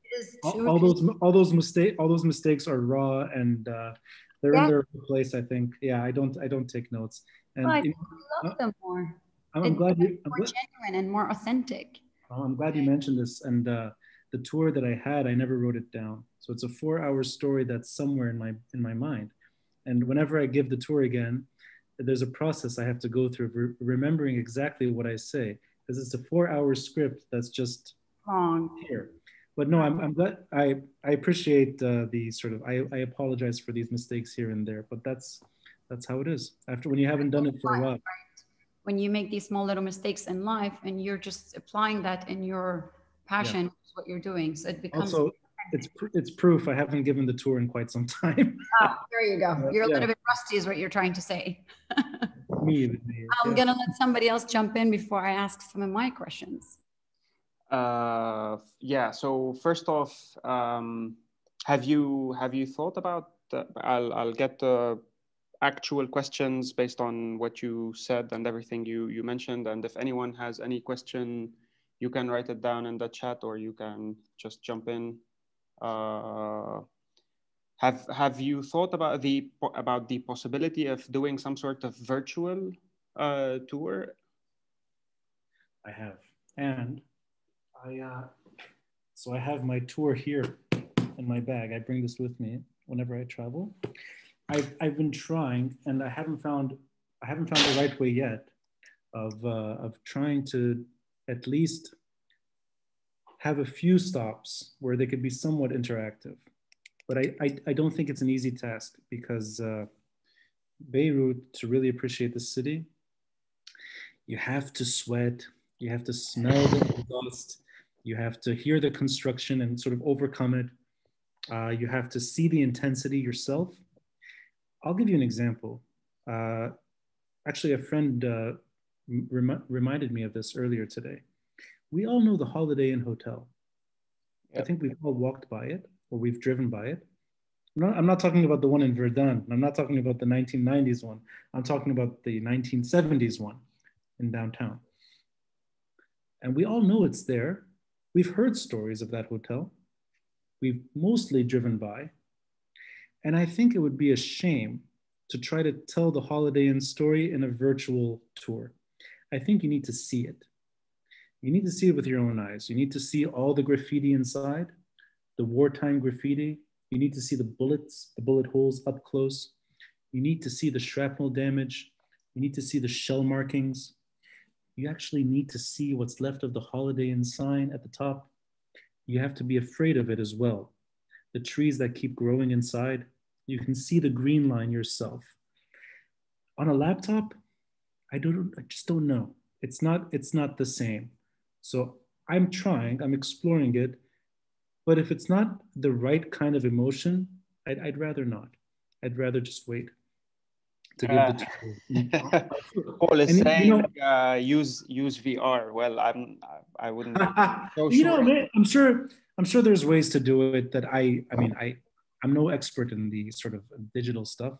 all, all, those all those mistake all those mistakes are raw and uh, they're yeah. in their place. I think. Yeah, I don't I don't take notes. And I you know, love uh, them more. I'm, I'm glad you more genuine and more authentic. Oh, I'm glad you mentioned this. And uh, the tour that I had, I never wrote it down. So it's a four-hour story that's somewhere in my in my mind. And whenever I give the tour again, there's a process I have to go through re- remembering exactly what I say because it's a four hour script that's just long here. But no, I'm, I'm glad I, I appreciate uh, the sort of I, I apologize for these mistakes here and there, but that's that's how it is. After when you haven't done it for a while. When you make these small little mistakes in life and you're just applying that in your passion, yeah. what you're doing, so it becomes. Also, it's it's proof I haven't given the tour in quite some time. oh, there you go. You're a little bit rusty, is what you're trying to say. me, me, I'm gonna let somebody else jump in before I ask some of my questions. Uh, yeah. So first off, um, have you have you thought about? Uh, I'll I'll get the actual questions based on what you said and everything you you mentioned. And if anyone has any question, you can write it down in the chat or you can just jump in uh, have have you thought about the about the possibility of doing some sort of virtual uh, tour? I have, and I uh, so I have my tour here in my bag. I bring this with me whenever I travel. I've I've been trying, and I haven't found I haven't found the right way yet of uh, of trying to at least have a few stops where they could be somewhat interactive. But I, I, I don't think it's an easy task because uh, Beirut, to really appreciate the city, you have to sweat, you have to smell the dust, you have to hear the construction and sort of overcome it. Uh, you have to see the intensity yourself. I'll give you an example. Uh, actually, a friend uh, rem reminded me of this earlier today we all know the Holiday Inn Hotel. Yep. I think we've all walked by it or we've driven by it. I'm not, I'm not talking about the one in Verdun. I'm not talking about the 1990s one. I'm talking about the 1970s one in downtown. And we all know it's there. We've heard stories of that hotel. We've mostly driven by. And I think it would be a shame to try to tell the Holiday Inn story in a virtual tour. I think you need to see it. You need to see it with your own eyes. You need to see all the graffiti inside, the wartime graffiti. You need to see the bullets, the bullet holes up close. You need to see the shrapnel damage. You need to see the shell markings. You actually need to see what's left of the Holiday Inn sign at the top. You have to be afraid of it as well. the trees that keep growing inside. You can see the green line yourself. On a laptop, I don't I just don't know. It's not it's not the same. So I'm trying, I'm exploring it. But if it's not the right kind of emotion, I'd, I'd rather not. I'd rather just wait to give uh, the Paul is and, saying you know, uh, use use VR. Well, I'm I wouldn't. so you sure. know, man, I'm sure I'm sure there's ways to do it that I I mean I I'm no expert in the sort of digital stuff,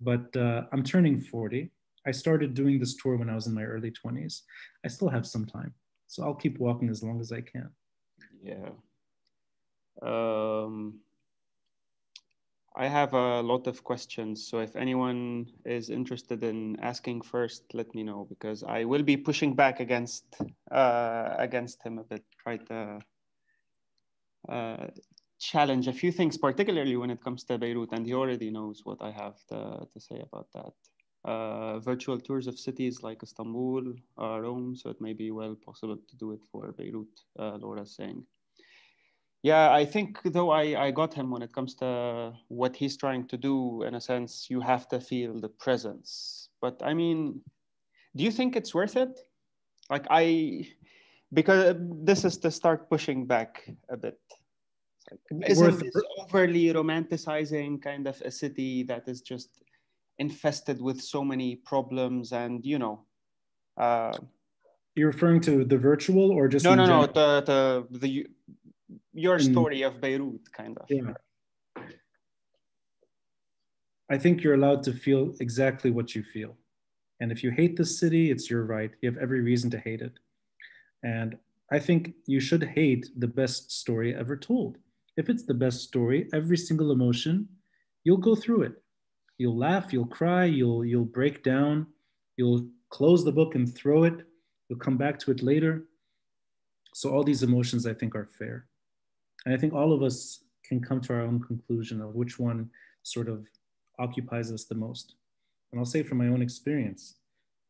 but uh, I'm turning 40. I started doing this tour when I was in my early 20s. I still have some time, so I'll keep walking as long as I can. Yeah. Um, I have a lot of questions. So if anyone is interested in asking first, let me know because I will be pushing back against uh, against him a bit. Try to uh, challenge a few things, particularly when it comes to Beirut, and he already knows what I have to, to say about that. Uh, virtual tours of cities like Istanbul, uh, Rome, so it may be well possible to do it for Beirut, uh, Laura's saying. Yeah, I think though I, I got him when it comes to what he's trying to do, in a sense, you have to feel the presence. But I mean, do you think it's worth it? Like I, because this is to start pushing back a bit. Like, isn't this overly romanticizing kind of a city that is just infested with so many problems and, you know, uh, you're referring to the virtual or just no no general? no the, the the your mm. story of Beirut, kind of. Yeah. I think you're allowed to feel exactly what you feel. And if you hate the city, it's your right. You have every reason to hate it. And I think you should hate the best story ever told. If it's the best story, every single emotion, you'll go through it. You'll laugh, you'll cry, you'll you'll break down, you'll close the book and throw it. You'll come back to it later. So all these emotions I think are fair. And I think all of us can come to our own conclusion of which one sort of occupies us the most. And I'll say from my own experience,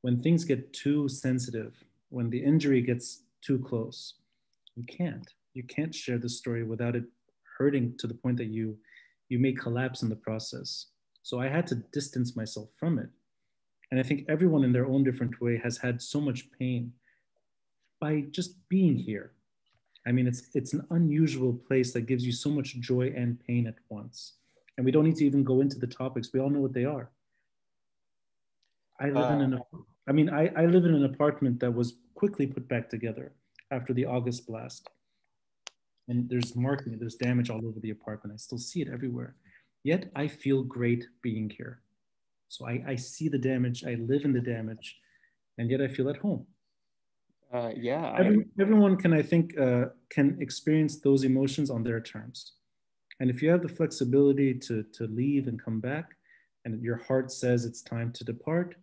when things get too sensitive, when the injury gets too close, you can't. You can't share the story without it hurting to the point that you you may collapse in the process. So I had to distance myself from it. And I think everyone in their own different way has had so much pain by just being here, I mean, it's it's an unusual place that gives you so much joy and pain at once. And we don't need to even go into the topics. We all know what they are. I live uh, in an. I mean, I, I live in an apartment that was quickly put back together after the August blast. And there's marking, there's damage all over the apartment. I still see it everywhere. Yet I feel great being here. So I, I see the damage, I live in the damage, and yet I feel at home. Uh, yeah. Every, I... everyone can, I think, uh, can experience those emotions on their terms. And if you have the flexibility to, to leave and come back, and your heart says it's time to depart,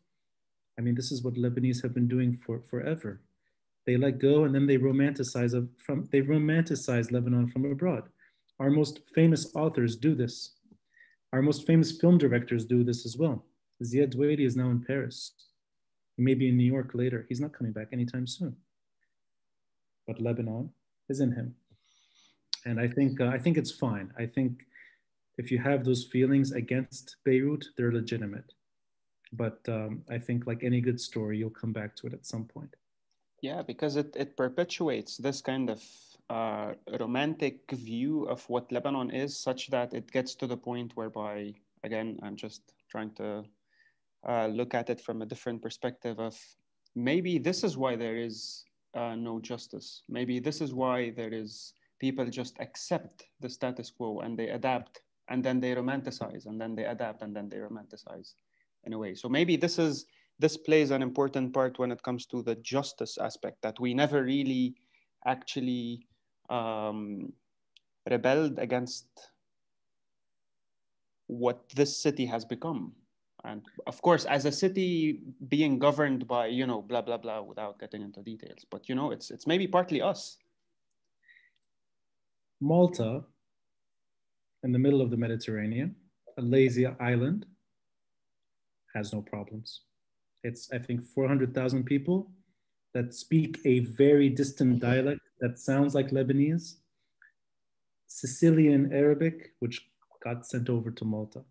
I mean, this is what Lebanese have been doing for forever. They let go and then they romanticize from they romanticize Lebanon from abroad. Our most famous authors do this. Our most famous film directors do this as well. Ziad Doueiri is now in Paris. He may be in New York later. He's not coming back anytime soon. But Lebanon is in him. And I think, uh, I think it's fine. I think if you have those feelings against Beirut, they're legitimate. But um, I think, like any good story, you'll come back to it at some point. Yeah, because it, it perpetuates this kind of uh, romantic view of what Lebanon is, such that it gets to the point whereby, again, I'm just trying to uh, look at it from a different perspective of maybe this is why there is uh, no justice. Maybe this is why there is people just accept the status quo and they adapt and then they romanticize and then they adapt and then they romanticize in a way. So maybe this is this plays an important part when it comes to the justice aspect that we never really actually um, rebelled against what this city has become. And of course as a city being governed by you know blah blah blah without getting into details but you know it's it's maybe partly us. Malta in the middle of the mediterranean a lazy island has no problems it's i think 400000 people that speak a very distant mm-hmm. dialect that sounds like lebanese Sicilian Arabic, which got sent over to Malta.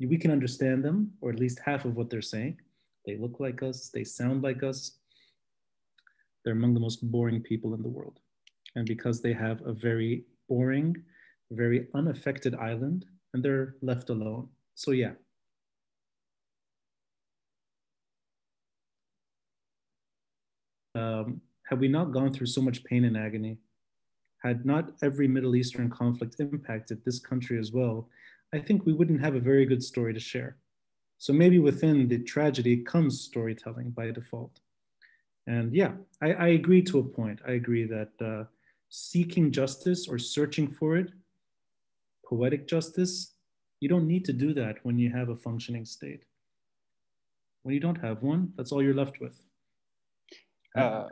We can understand them, or at least half of what they're saying. They look like us, they sound like us. They're among the most boring people in the world. And because they have a very boring, very unaffected island, and they're left alone. So, yeah. Um, had we not gone through so much pain and agony, had not every Middle Eastern conflict impacted this country as well, I think we wouldn't have a very good story to share. So maybe within the tragedy comes storytelling by default. And yeah, I, I agree to a point. I agree that uh, seeking justice or searching for it, poetic justice, you don't need to do that when you have a functioning state. When you don't have one, that's all you're left with. Uh,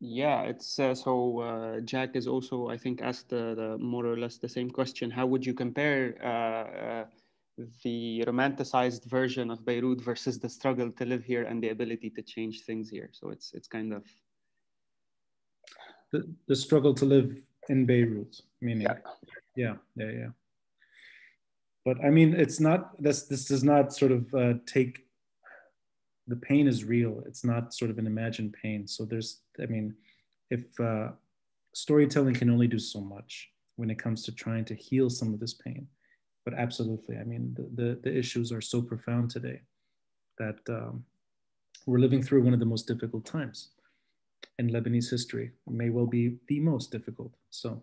yeah, it's uh, so uh, Jack is also, I think, asked the, the, more or less the same question. How would you compare uh, uh, the romanticized version of Beirut versus the struggle to live here and the ability to change things here. So it's it's kind of the, the struggle to live in Beirut, meaning yeah. yeah, yeah, yeah. But I mean, it's not this. This does not sort of uh, take. The pain is real. It's not sort of an imagined pain. So there's, I mean, if uh, storytelling can only do so much when it comes to trying to heal some of this pain but absolutely, I mean, the, the, the issues are so profound today that um, we're living through one of the most difficult times in Lebanese history. It may well be the most difficult. So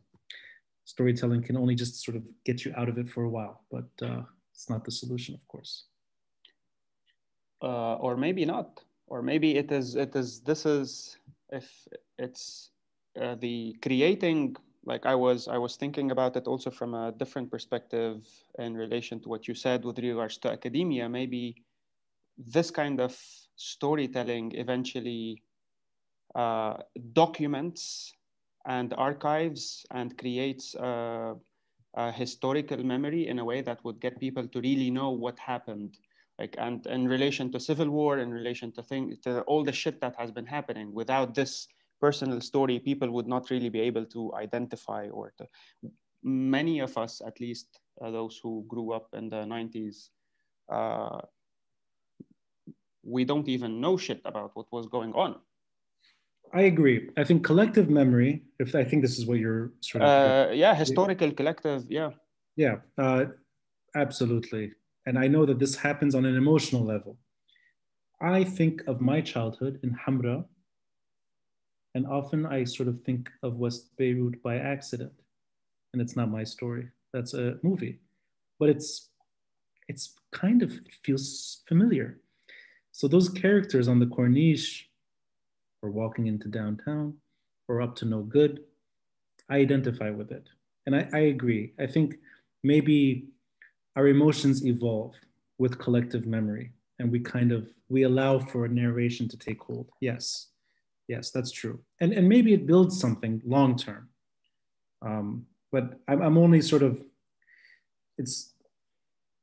storytelling can only just sort of get you out of it for a while, but uh, it's not the solution, of course. Uh, or maybe not, or maybe it is. It is. This is if it's uh, the creating like I was I was thinking about it also from a different perspective in relation to what you said with regards to academia. Maybe this kind of storytelling eventually uh, documents and archives and creates a, a, historical memory in a way that would get people to really know what happened like and in relation to civil war in relation to things to all the shit that has been happening without this personal story, people would not really be able to identify or to, many of us, at least uh, those who grew up in the 90s, uh, we don't even know shit about what was going on. I agree. I think collective memory, if I think this is what you're sort of. Uh, yeah, historical collective. Yeah. Yeah, uh, absolutely. And I know that this happens on an emotional level. I think of my childhood in Hamra, and often I sort of think of West Beirut by accident. And it's not my story. That's a movie. But it's it's kind of it feels familiar. So those characters on the Corniche or walking into downtown or up to no good, I identify with it. And I, I agree. I think maybe our emotions evolve with collective memory and we kind of we allow for a narration to take hold. Yes yes, that's true. And, and maybe it builds something long term. Um, but I'm, I'm only sort of, it's,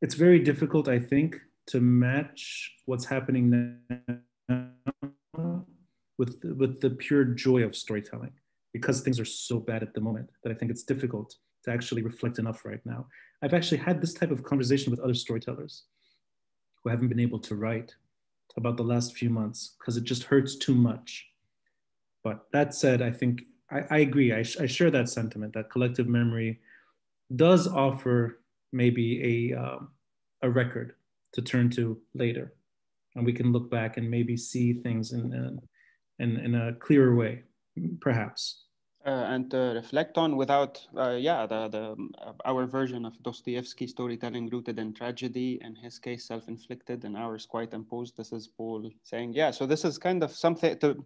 it's very difficult, I think, to match what's happening now with, with the pure joy of storytelling because things are so bad at the moment that I think it's difficult to actually reflect enough right now. I've actually had this type of conversation with other storytellers who haven't been able to write about the last few months because it just hurts too much but that said, I think I, I agree. I, I, share that sentiment that collective memory does offer maybe a, um, a record to turn to later. And we can look back and maybe see things in, in, in a clearer way, perhaps. Uh, and to reflect on without, uh, yeah, the, the, uh, our version of Dostoevsky storytelling rooted in tragedy, in his case, self-inflicted, and ours quite imposed. This is Paul saying, yeah, so this is kind of something to,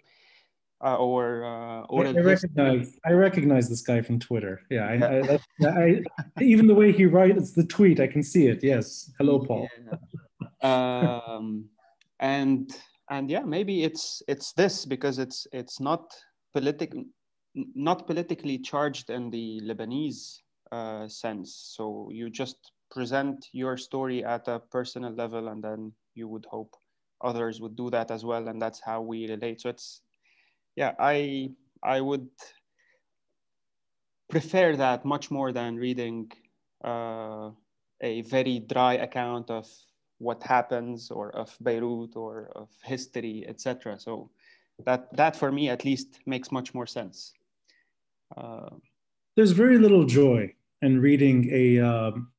uh, or uh, or I, I recognize I recognize this guy from Twitter. Yeah, I, I, I, even the way he writes the tweet, I can see it. Yes, hello, Paul. Yeah. um, and and yeah, maybe it's it's this because it's it's not politic, not politically charged in the Lebanese uh, sense. So you just present your story at a personal level, and then you would hope others would do that as well, and that's how we relate. So it's yeah, I I would prefer that much more than reading uh, a very dry account of what happens or of Beirut or of history, etc. So that that for me at least makes much more sense. Uh, There's very little joy in reading a um,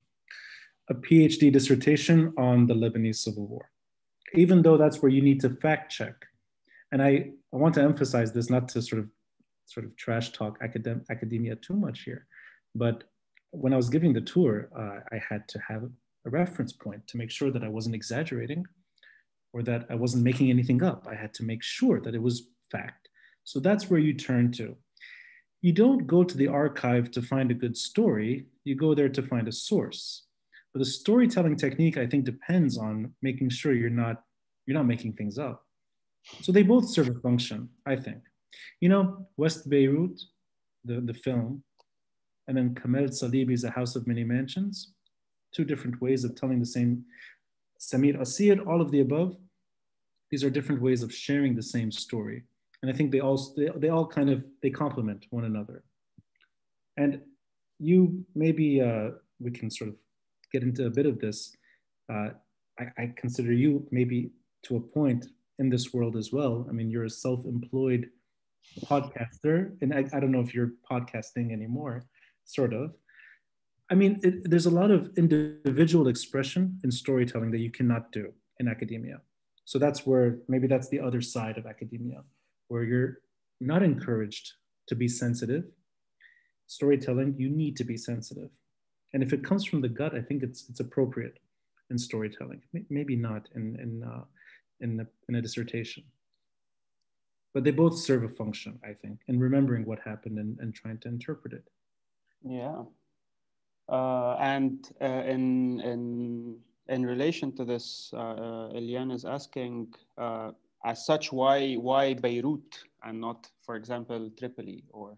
a PhD dissertation on the Lebanese civil war, even though that's where you need to fact check. And I, I want to emphasize this, not to sort of sort of trash talk academ- academia too much here, but when I was giving the tour, uh, I had to have a reference point to make sure that I wasn't exaggerating or that I wasn't making anything up. I had to make sure that it was fact. So that's where you turn to. You don't go to the archive to find a good story, you go there to find a source. But the storytelling technique, I think, depends on making sure you're not you're not making things up. So they both serve a function, I think. You know, West Beirut, the, the film, and then Kamal Salibi's A House of Many Mansions, two different ways of telling the same Samir Kassir, all of the above. These are different ways of sharing the same story. And I think they all, they, they all kind of, they complement one another. And you, maybe uh, we can sort of get into a bit of this. Uh, I, I consider you maybe to a point in this world as well. I mean, you're a self-employed podcaster, and I, I don't know if you're podcasting anymore, sort of. I mean, it, there's a lot of individual expression in storytelling that you cannot do in academia. So that's where maybe that's the other side of academia, where you're not encouraged to be sensitive. Storytelling, you need to be sensitive. And if it comes from the gut, I think it's, it's appropriate in storytelling. Maybe not in, in, uh, in, a, in a dissertation. But they both serve a function, I think, in remembering what happened and, and trying to interpret it. Yeah. Uh, and uh, in, in, in relation to this, uh, uh Eliane is asking, uh, as such, why, why Beirut and not, for example, Tripoli or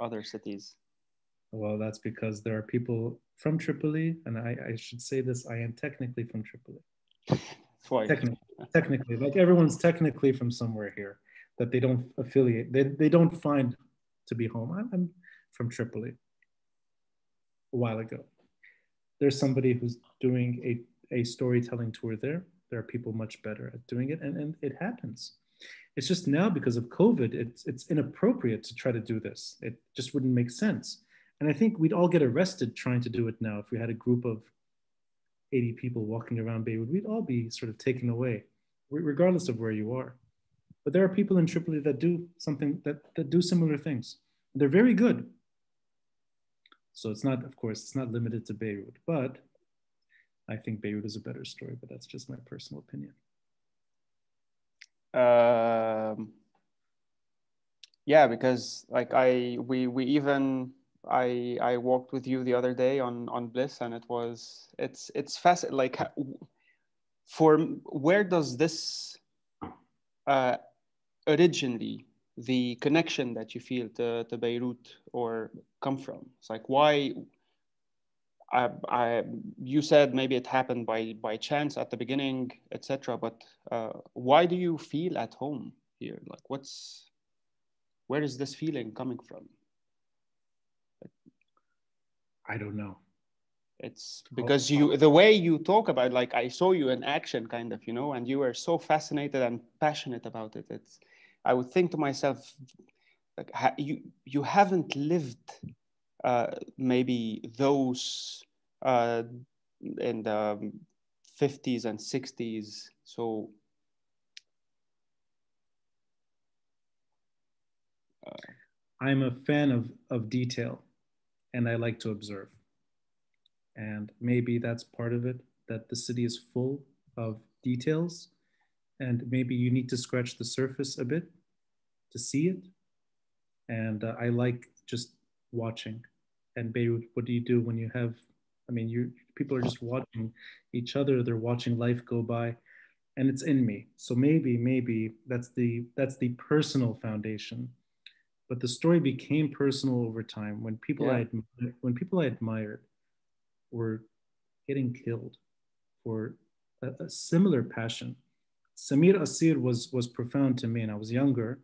other cities? Well, that's because there are people from Tripoli, and I, I should say this, I am technically from Tripoli. Why? Technically, technically, like everyone's technically from somewhere here that they don't affiliate, they, they don't find to be home. I'm, I'm from Tripoli a while ago. There's somebody who's doing a, a storytelling tour there. There are people much better at doing it, and, and it happens. It's just now because of COVID, it's, it's inappropriate to try to do this. It just wouldn't make sense. And I think we'd all get arrested trying to do it now. If we had a group of 80 people walking around Beirut, we'd all be sort of taken away, regardless of where you are. But there are people in Tripoli that do something that, that do similar things. They're very good. So it's not, of course, it's not limited to Beirut, but I think Beirut is a better story, but that's just my personal opinion. Um, yeah, because like I, we, we even, I, I walked with you the other day on, on Bliss and it was, it's, it's fascinating. Like for, where does this uh, originally the connection that you feel to, to Beirut or come from? It's like why I, I, you said maybe it happened by by chance at the beginning, etc. But uh, why do you feel at home here? Like, what's where is this feeling coming from? I don't know. It's because you the way you talk about like I saw you in action, kind of, you know, and you were so fascinated and passionate about it. It's I would think to myself, like you you haven't lived maybe those uh, in the 50s and 60s. So uh, I'm a fan of, of detail and I like to observe. And maybe that's part of it, that the city is full of details and maybe you need to scratch the surface a bit to see it. And uh, I like just watching. And Beirut, what do you do when you have? I mean, you people are just watching each other. They're watching life go by, and it's in me. So maybe, maybe that's the that's the personal foundation. But the story became personal over time when people yeah. I admired, when people I admired were getting killed for a, a similar passion. Samir Kassir was was profound to me, and I was younger,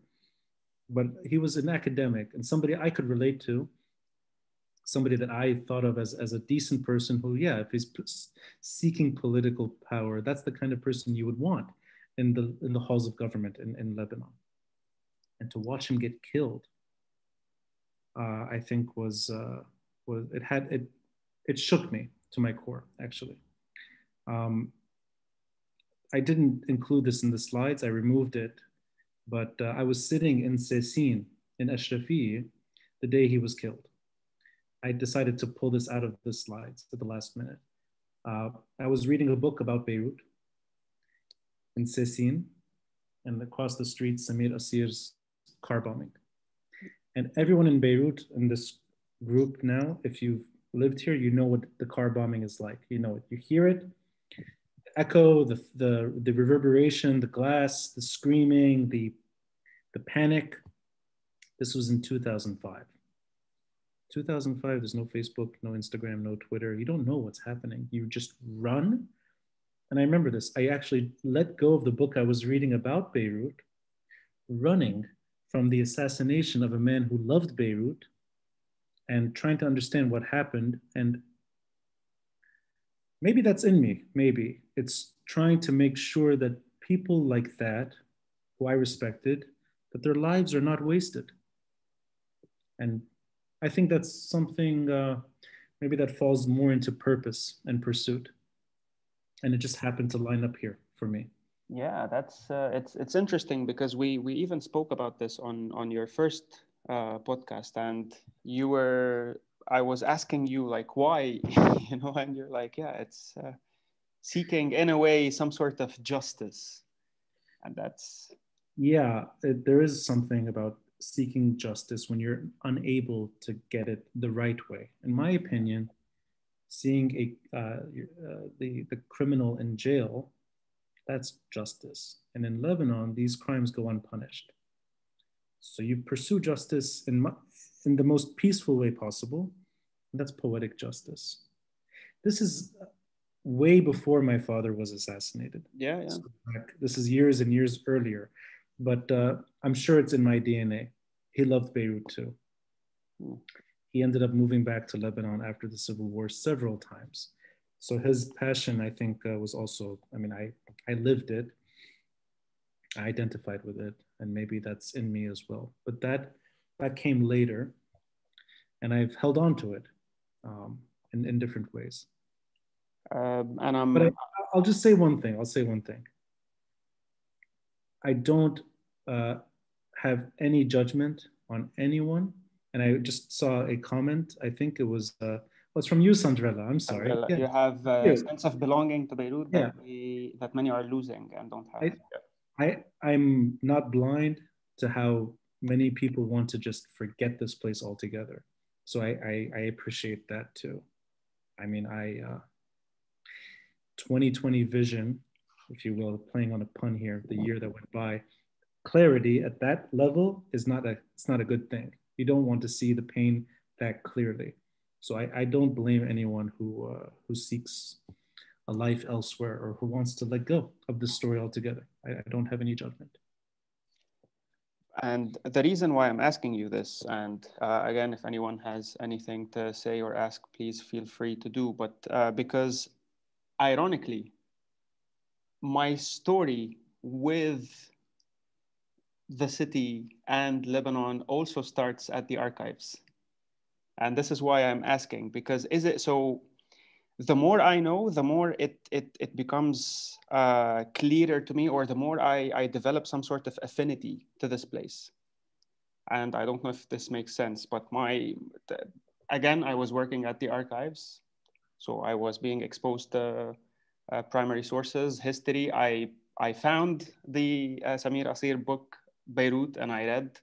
but he was an academic and somebody I could relate to. somebody that I thought of as, as a decent person who, yeah, if he's seeking political power, that's the kind of person you would want in the, in the halls of government in, in Lebanon. And to watch him get killed, uh, I think was, uh, was, it had, it, it shook me to my core, actually. Um, I didn't include this in the slides, I removed it, but uh, I was sitting in Sassine in Ashrafieh the day he was killed. I decided to pull this out of the slides at the last minute. Uh, I was reading a book about Beirut in Sassine, and across the street, Samir Kassir's car bombing. And everyone in Beirut in this group now, if you've lived here, you know what the car bombing is like. You know it. You hear it, echo, the, the, the reverberation, the glass, the screaming, the, the panic. This was in 2005. 2005, there's no Facebook, no Instagram, no Twitter. You don't know what's happening. You just run. And I remember this. I actually let go of the book I was reading about Beirut, running from the assassination of a man who loved Beirut and trying to understand what happened. And maybe that's in me, maybe. It's trying to make sure that people like that, who I respected, that their lives are not wasted. And I think that's something uh, maybe that falls more into purpose and pursuit. And it just happened to line up here for me. Yeah, that's uh, it's it's interesting because we we even spoke about this on on your first uh, podcast, and you were I was asking you like why, you know, and you're like, yeah, it's uh, seeking in a way some sort of justice, and that's yeah, it, there is something about seeking justice when you're unable to get it the right way. In my opinion, seeing a, uh, uh, the, the criminal in jail, that's justice. And in Lebanon, these crimes go unpunished. So you pursue justice in, in the most peaceful way possible. And that's poetic justice. This is way before my father was assassinated. Yeah, yeah. So this is years and years earlier but uh, I'm sure it's in my DNA. He loved Beirut too. Mm. He ended up moving back to Lebanon after the civil war several times. So his passion, I think, uh, was also, I mean, I, I lived it, I identified with it, and maybe that's in me as well. But that, that came later, and I've held on to it um, in, in different ways. Um, and I'm, but I, I'll just say one thing. I'll say one thing. I don't uh, have any judgment on anyone. And I just saw a comment. I think it was uh, was from you, Sandrella. I'm sorry. Sandrella, yeah. You have a sense of belonging to Beirut that, yeah. we, that many are losing and don't have. I, I, I'm not blind to how many people want to just forget this place altogether. So I, I, I appreciate that too. I mean, I, uh, 2020 vision if you will, playing on a pun here, the year that went by, clarity at that level is not a it's not a good thing. You don't want to see the pain that clearly. So I, I don't blame anyone who uh, who seeks a life elsewhere or who wants to let go of the story altogether. I, I don't have any judgment. And the reason why I'm asking you this, and uh, again, if anyone has anything to say or ask, please feel free to do. But uh, because ironically, my story with the city and Lebanon also starts at the archives. And this is why I'm asking, because is it so? The more I know, the more it, it, it becomes uh, clearer to me, or the more I, I develop some sort of affinity to this place. And I don't know if this makes sense, but my, again, I was working at the archives. So I was being exposed to uh, primary sources, history. I, I found the uh, Samir Kassir book, Beirut, and I read,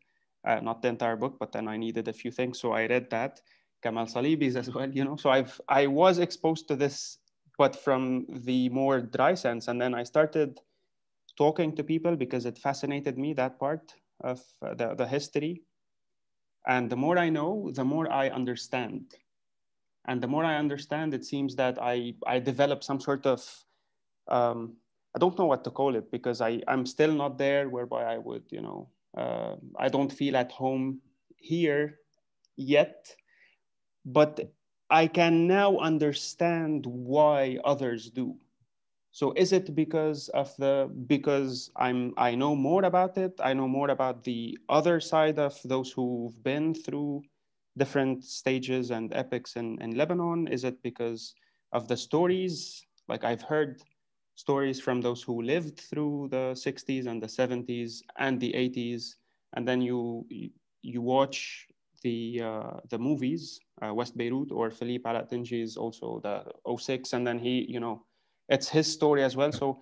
uh, not the entire book, but then I needed a few things. So I read that. Kamal Salibi's as well, you know. So I've, I was exposed to this, but from the more dry sense. And then I started talking to people because it fascinated me, that part of the, the history. And the more I know, the more I understand and the more I understand, it seems that I, I develop some sort of, um, I don't know what to call it because I, I'm still not there whereby I would, you know, uh, I don't feel at home here yet. But I can now understand why others do. So is it because of the because I'm I know more about it? I know more about the other side of those who've been through different stages and epics in, in Lebanon? Is it because of the stories? Like I've heard stories from those who lived through the 60s and the 70s and the 80s, and then you you watch the uh, the movies, uh, West Beirut or Philippe Aractingi is also the 06, and then he, you know, it's his story as well. So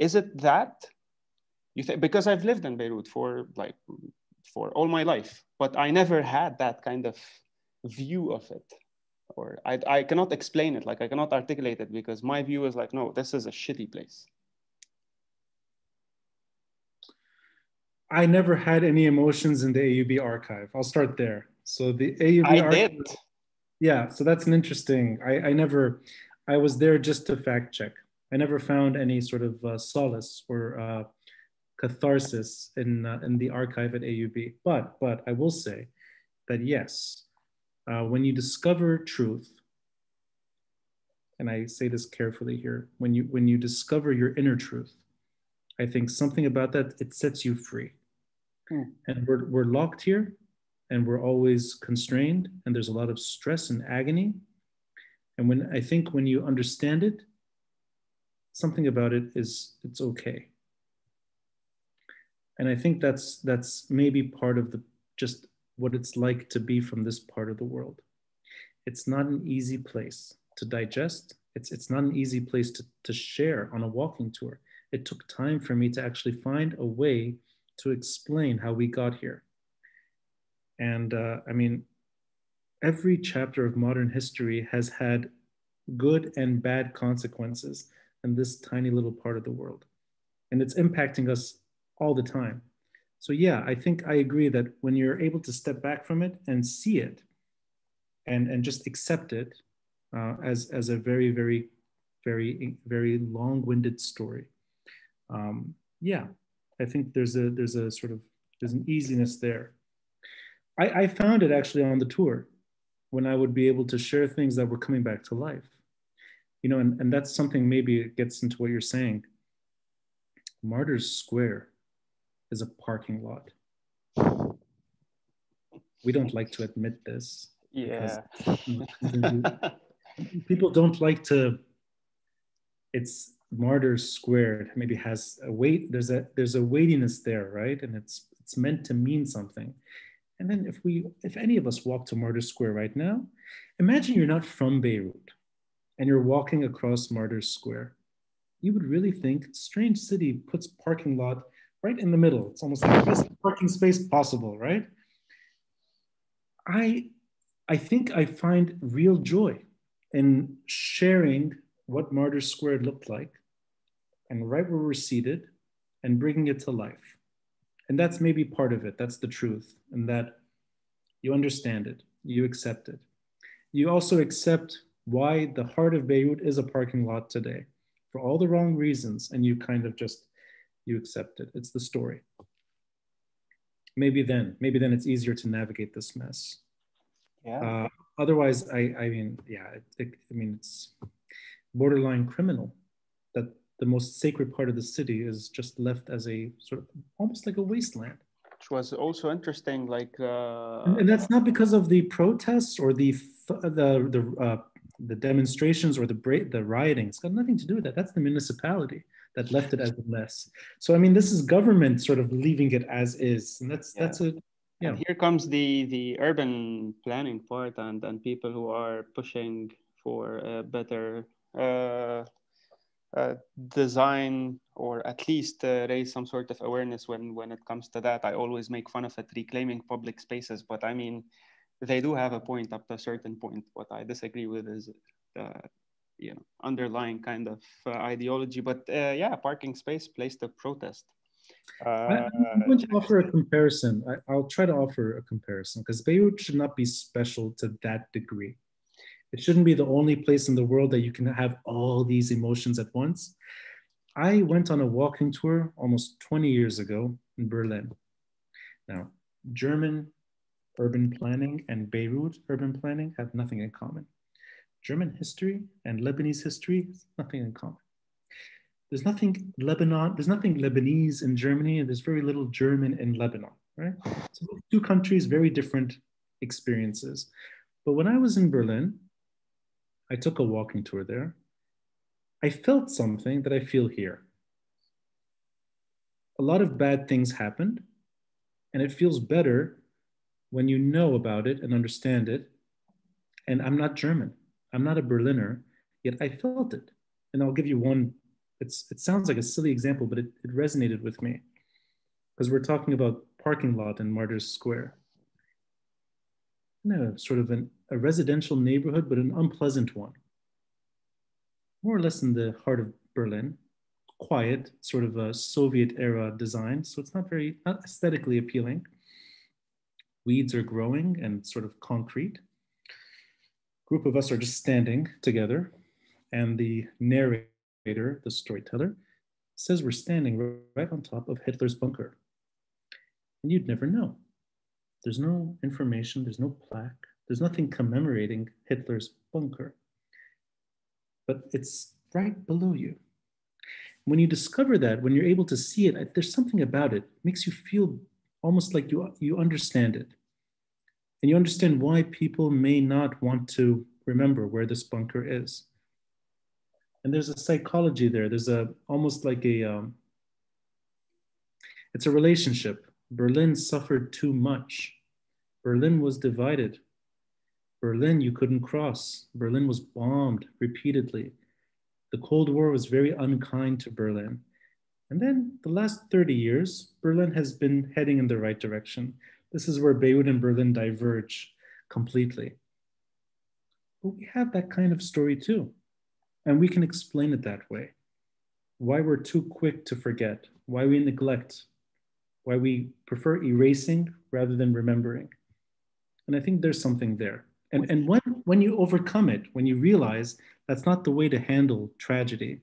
is it that you think because I've lived in Beirut for like for all my life, but I never had that kind of view of it. Or I, I cannot explain it, like I cannot articulate it because my view is like, no, this is a shitty place. I never had any emotions in the AUB archive. I'll start there. So the AUB I archive, did. Yeah, so that's an interesting. I, I never, I was there just to fact check. I never found any sort of uh, solace or uh, catharsis in uh, in the archive at AUB. But but I will say that yes, uh, when you discover truth, and I say this carefully here, when you when you discover your inner truth, I think something about that it sets you free. Hmm. And we're we're locked here, and we're always constrained, and there's a lot of stress and agony. And when I think when you understand it, something about it is it's okay. And i think that's that's maybe part of the just what it's like to be from this part of the world. It's not an easy place to digest. It's it's not an easy place to, to share on a walking tour. It took time for me to actually find a way to explain how we got here and uh, i mean every chapter of modern history has had good and bad consequences in this tiny little part of the world and it's impacting us all the time. So yeah, I think I agree that when you're able to step back from it and see it, and and just accept it uh, as as a very very very very long-winded story, um, yeah, I think there's a there's a sort of there's an easiness there. I, I found it actually on the tour when I would be able to share things that were coming back to life. You know, and, and that's something maybe it gets into what you're saying. Martyrs Square is a parking lot. We don't like to admit this. Yeah. people don't like to, it's Martyrs Square maybe has a weight, there's a there's a weightiness there, right? And it's it's meant to mean something. And then if we if any of us walk to Martyrs Square right now, imagine you're not from Beirut and you're walking across Martyrs Square. You would really think strange city puts parking lot right in the middle. It's almost like the best parking space possible, right? I, I think I find real joy in sharing what Martyrs Square looked like and right where we're seated and bringing it to life. And that's maybe part of it. That's the truth. And that you understand it, you accept it. You also accept why the heart of Beirut is a parking lot today for all the wrong reasons. And you kind of just you accept it. It's the story. Maybe then, maybe then it's easier to navigate this mess. Yeah. Uh, otherwise, I, I mean, yeah, it, it, I mean, it's borderline criminal that the most sacred part of the city is just left as a sort of almost like a wasteland. Which was also interesting, like. Uh... And, and, that's not because of the protests or the the the uh, the demonstrations or the bra- the rioting. It's got nothing to do with that. That's the municipality that left it as a mess. So I mean, this is government sort of leaving it as is, and that's yeah. that's a yeah. And here comes the the urban planning part and and people who are pushing for a better uh, uh, design or at least uh, raise some sort of awareness when when it comes to that. I always make fun of it, reclaiming public spaces, but I mean, they do have a point up to a certain point. What I disagree with is uh, you know underlying kind of uh, ideology but uh, yeah parking space place to protest uh, I'm going to offer a comparison. I, will try to offer a comparison because Beirut should not be special to that degree. It shouldn't be the only place in the world that you can have all these emotions at once. I went on a walking tour almost 20 years ago in Berlin. Now, German urban planning and Beirut urban planning have nothing in common. German history and Lebanese history, nothing in common. There's nothing Lebanon, there's nothing Lebanese in Germany, and there's very little German in Lebanon, right? So two countries, very different experiences. But when I was in Berlin, I took a walking tour there. I felt something that I feel here. A lot of bad things happened, and it feels better when you know about it and understand it. And I'm not German. I'm not a Berliner, yet I felt it. And I'll give you one, it's, it sounds like a silly example, but it, it resonated with me because we're talking about parking lot in Martyrs Square. No, sort of an, a residential neighborhood, but an unpleasant one. More or less in the heart of Berlin, quiet, sort of a Soviet era design. So it's not very, not aesthetically appealing. Weeds are growing and sort of concrete group of us are just standing together, and the narrator, the storyteller, says we're standing right on top of Hitler's bunker. And you'd never know. There's no information, there's no plaque, there's nothing commemorating Hitler's bunker. But it's right below you. When you discover that, when you're able to see it, there's something about it, it makes you feel almost like you, you understand it and you understand why people may not want to remember where this bunker is. And there's a psychology there. There's a almost like a um, it's a relationship. Berlin suffered too much. Berlin was divided. Berlin, you couldn't cross. Berlin was bombed repeatedly. The Cold War was very unkind to Berlin. And then the last 30 years, Berlin has been heading in the right direction. This is where Beirut and Berlin diverge completely. But we have that kind of story too. And we can explain it that way. Why we're too quick to forget, why we neglect, why we prefer erasing rather than remembering. And I think there's something there. And, and when, when you overcome it, when you realize that's not the way to handle tragedy,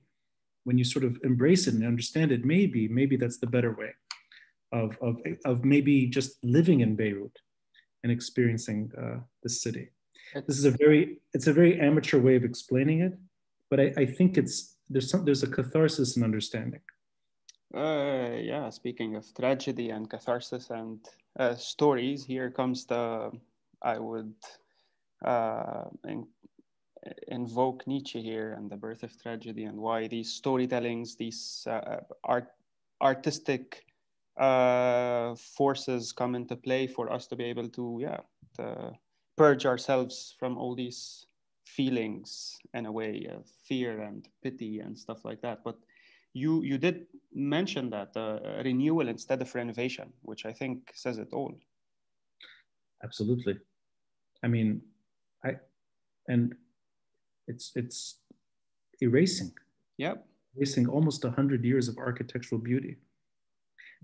when you sort of embrace it and understand it, maybe, maybe that's the better way of, of, of maybe just living in Beirut and experiencing uh, the city. This is a very, it's a very amateur way of explaining it, but I, I think it's, there's some, there's a catharsis in understanding. Uh, yeah, speaking of tragedy and catharsis and uh, stories, here comes the, I would uh, in, invoke Nietzsche here and the birth of tragedy and why these storytellings, these uh, art, artistic uh, forces come into play for us to be able to, yeah, to purge ourselves from all these feelings in a way of fear and pity and stuff like that. But you you did mention that uh, renewal instead of renovation, which I think says it all. Absolutely. I mean, I and it's it's erasing. Yep. Erasing almost a hundred years of architectural beauty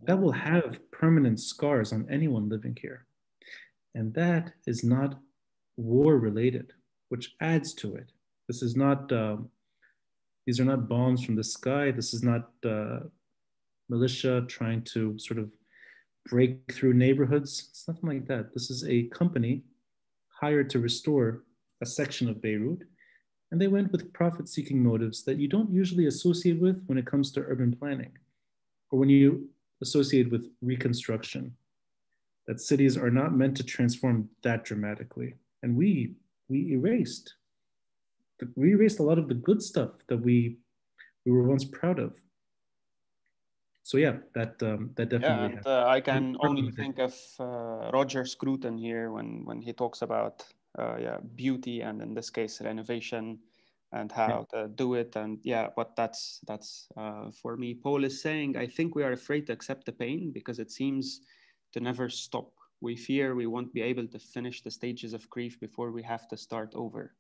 that will have permanent scars on anyone living here. And that is not war related, which adds to it. This is not, um, these are not bombs from the sky. This is not uh, militia trying to sort of break through neighborhoods. It's nothing like that. This is a company hired to restore a section of Beirut. And they went with profit seeking motives that you don't usually associate with when it comes to urban planning or when you associate with reconstruction, that cities are not meant to transform that dramatically. And we, we erased, we erased a lot of the good stuff that we, we were once proud of. So yeah, that um, that definitely. Yeah, and, uh, I can only think of uh, Roger Scruton here when when he talks about uh, yeah beauty and in this case renovation and how yeah. to do it and yeah but that's that's uh, for me paul is saying i think we are afraid to accept the pain because it seems to never stop we fear we won't be able to finish the stages of grief before we have to start over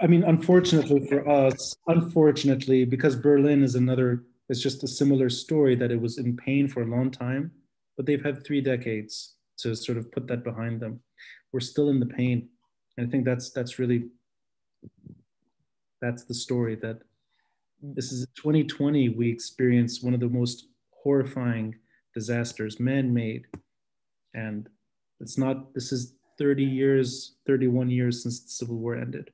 i mean unfortunately for us unfortunately because berlin is another it's just a similar story that it was in pain for a long time but they've had three decades to sort of put that behind them we're still in the pain. And I think that's that's really that's the story that this is 2020 we experienced one of the most horrifying disasters, man-made, and it's not. This is 30 years, 31 years since the Civil War ended.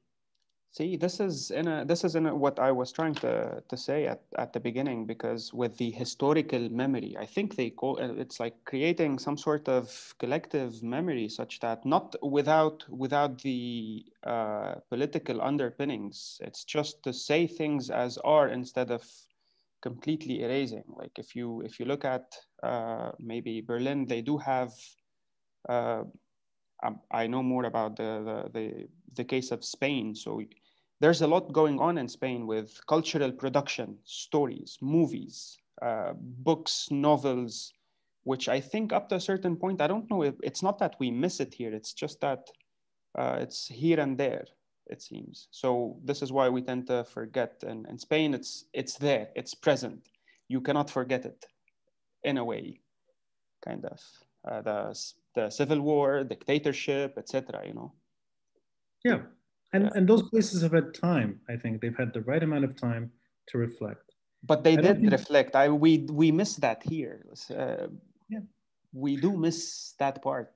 See, this is in a, this is in a, what I was trying to, to say at, at the beginning, because with the historical memory, I think they call it's like creating some sort of collective memory, such that not without without the uh, political underpinnings. It's just to say things as are instead of completely erasing. Like if you if you look at uh, maybe Berlin, they do have. Uh, I know more about the, the, the, the case of Spain. So there's a lot going on in Spain with cultural production, stories, movies, uh, books, novels, which I think up to a certain point, I don't know if it's not that we miss it here, it's just that uh, it's here and there, it seems. So this is why we tend to forget. And in Spain, it's, it's there, it's present. You cannot forget it in a way, kind of. Uh, the the civil war, dictatorship, etc. You know. Yeah, and yeah. and those places have had time. I think they've had the right amount of time to reflect. But they I did think... reflect. I we we miss that here. Uh, yeah, we do miss that part.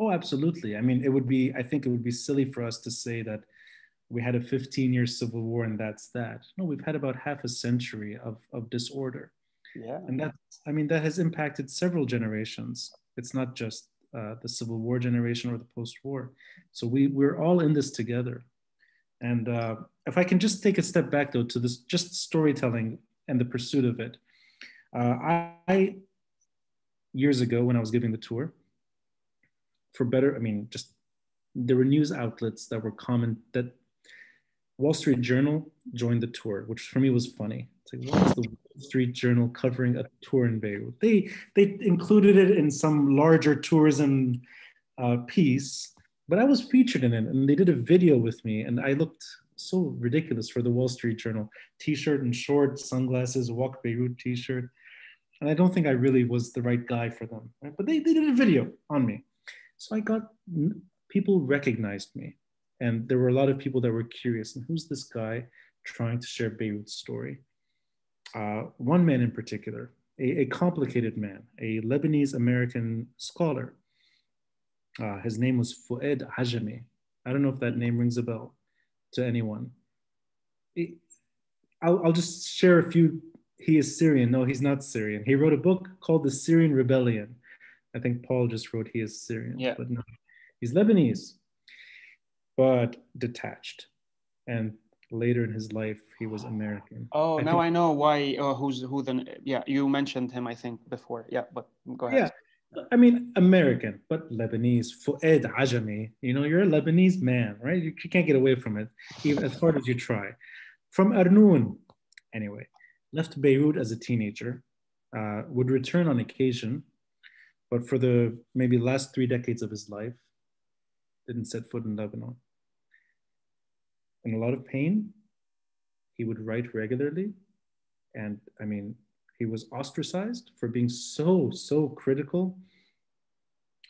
Oh, absolutely. I mean, it would be. I think it would be silly for us to say that we had a 15 year civil war and that's that. No, we've had about half a century of, of disorder. Yeah. And that, I mean, that has impacted several generations. It's not just uh, the Civil War generation or the post-war. So we we're all in this together. And uh, if I can just take a step back though to this just storytelling and the pursuit of it, uh, I, I years ago when I was giving the tour, for better, I mean, just there were news outlets that were common that Wall Street Journal joined the tour, which for me was funny. It's like, what is the Wall Street Journal covering a tour in Beirut. They they included it in some larger tourism uh, piece, but I was featured in it, and they did a video with me, and I looked so ridiculous for the Wall Street Journal t-shirt and shorts, sunglasses, Walk Beirut t-shirt, and I don't think I really was the right guy for them. Right? But they, they did a video on me, so I got people recognized me, and there were a lot of people that were curious. And who's this guy trying to share Beirut's story? uh, one man in particular, a, a, complicated man, a Lebanese American scholar. Uh, his name was Fouad Ajami. I don't know if that name rings a bell to anyone. It, I'll, I'll just share a few. He is Syrian. No, he's not Syrian. He wrote a book called The Syrian Rebellion. I think Paul just wrote he is Syrian. Yeah. But no, he's Lebanese, but detached. And later in his life he was American. Oh, I now think, I know why. Uh, who's who? Then yeah, you mentioned him I think before. Yeah, but go ahead. Yeah, I mean American, but Lebanese. Fouad Ajami. You know, you're a Lebanese man, right? You, you can't get away from it, even as hard as you try. From Arnoun, anyway, left Beirut as a teenager. Uh, would return on occasion, but for the maybe last three decades of his life, didn't set foot in Lebanon in a lot of pain. He would write regularly. And I mean, he was ostracized for being so, so critical.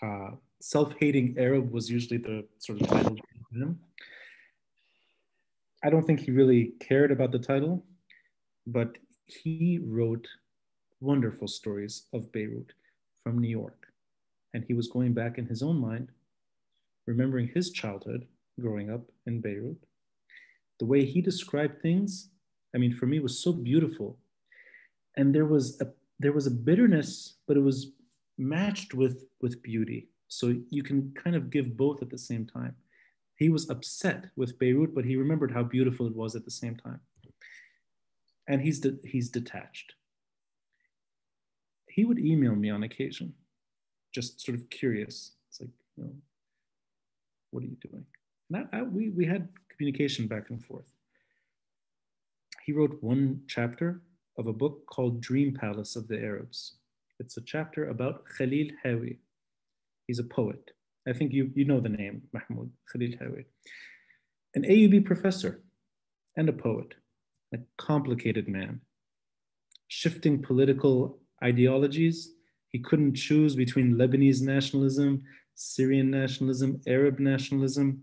Uh, Self hating Arab was usually the sort of title. I don't think he really cared about the title, but he wrote wonderful stories of Beirut from New York. And he was going back in his own mind, remembering his childhood growing up in Beirut the way he described things, I mean, for me was so beautiful. And there was a there was a bitterness, but it was matched with with beauty. So you can kind of give both at the same time. He was upset with Beirut, but he remembered how beautiful it was at the same time. And he's de- he's detached. He would email me on occasion, just sort of curious. It's like, you know, what are you doing? And I, I, we, we had communication back and forth. He wrote one chapter of a book called Dream Palace of the Arabs. It's a chapter about Khalil Hawi. He's a poet. I think you, you know the name, Mahmoud, Khalil Hawi. An AUB professor and a poet, a complicated man. Shifting political ideologies, he couldn't choose between Lebanese nationalism, Syrian nationalism, Arab nationalism.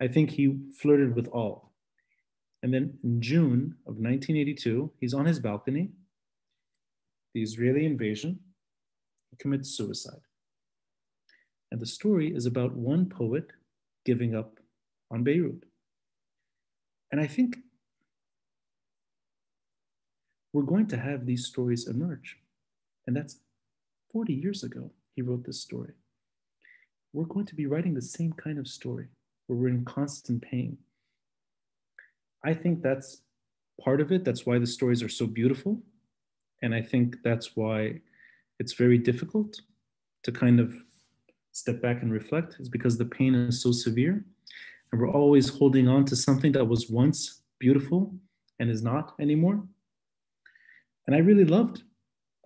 I think he flirted with all. And then in June of 1982, he's on his balcony the Israeli invasion. He commits suicide. And the story is about one poet giving up on Beirut. And I think we're going to have these stories emerge. And that's 40 years ago, he wrote this story. We're going to be writing the same kind of story where we're in constant pain. I think that's part of it. That's why the stories are so beautiful. And I think that's why it's very difficult to kind of step back and reflect, is because the pain is so severe. And we're always holding on to something that was once beautiful and is not anymore. And I really loved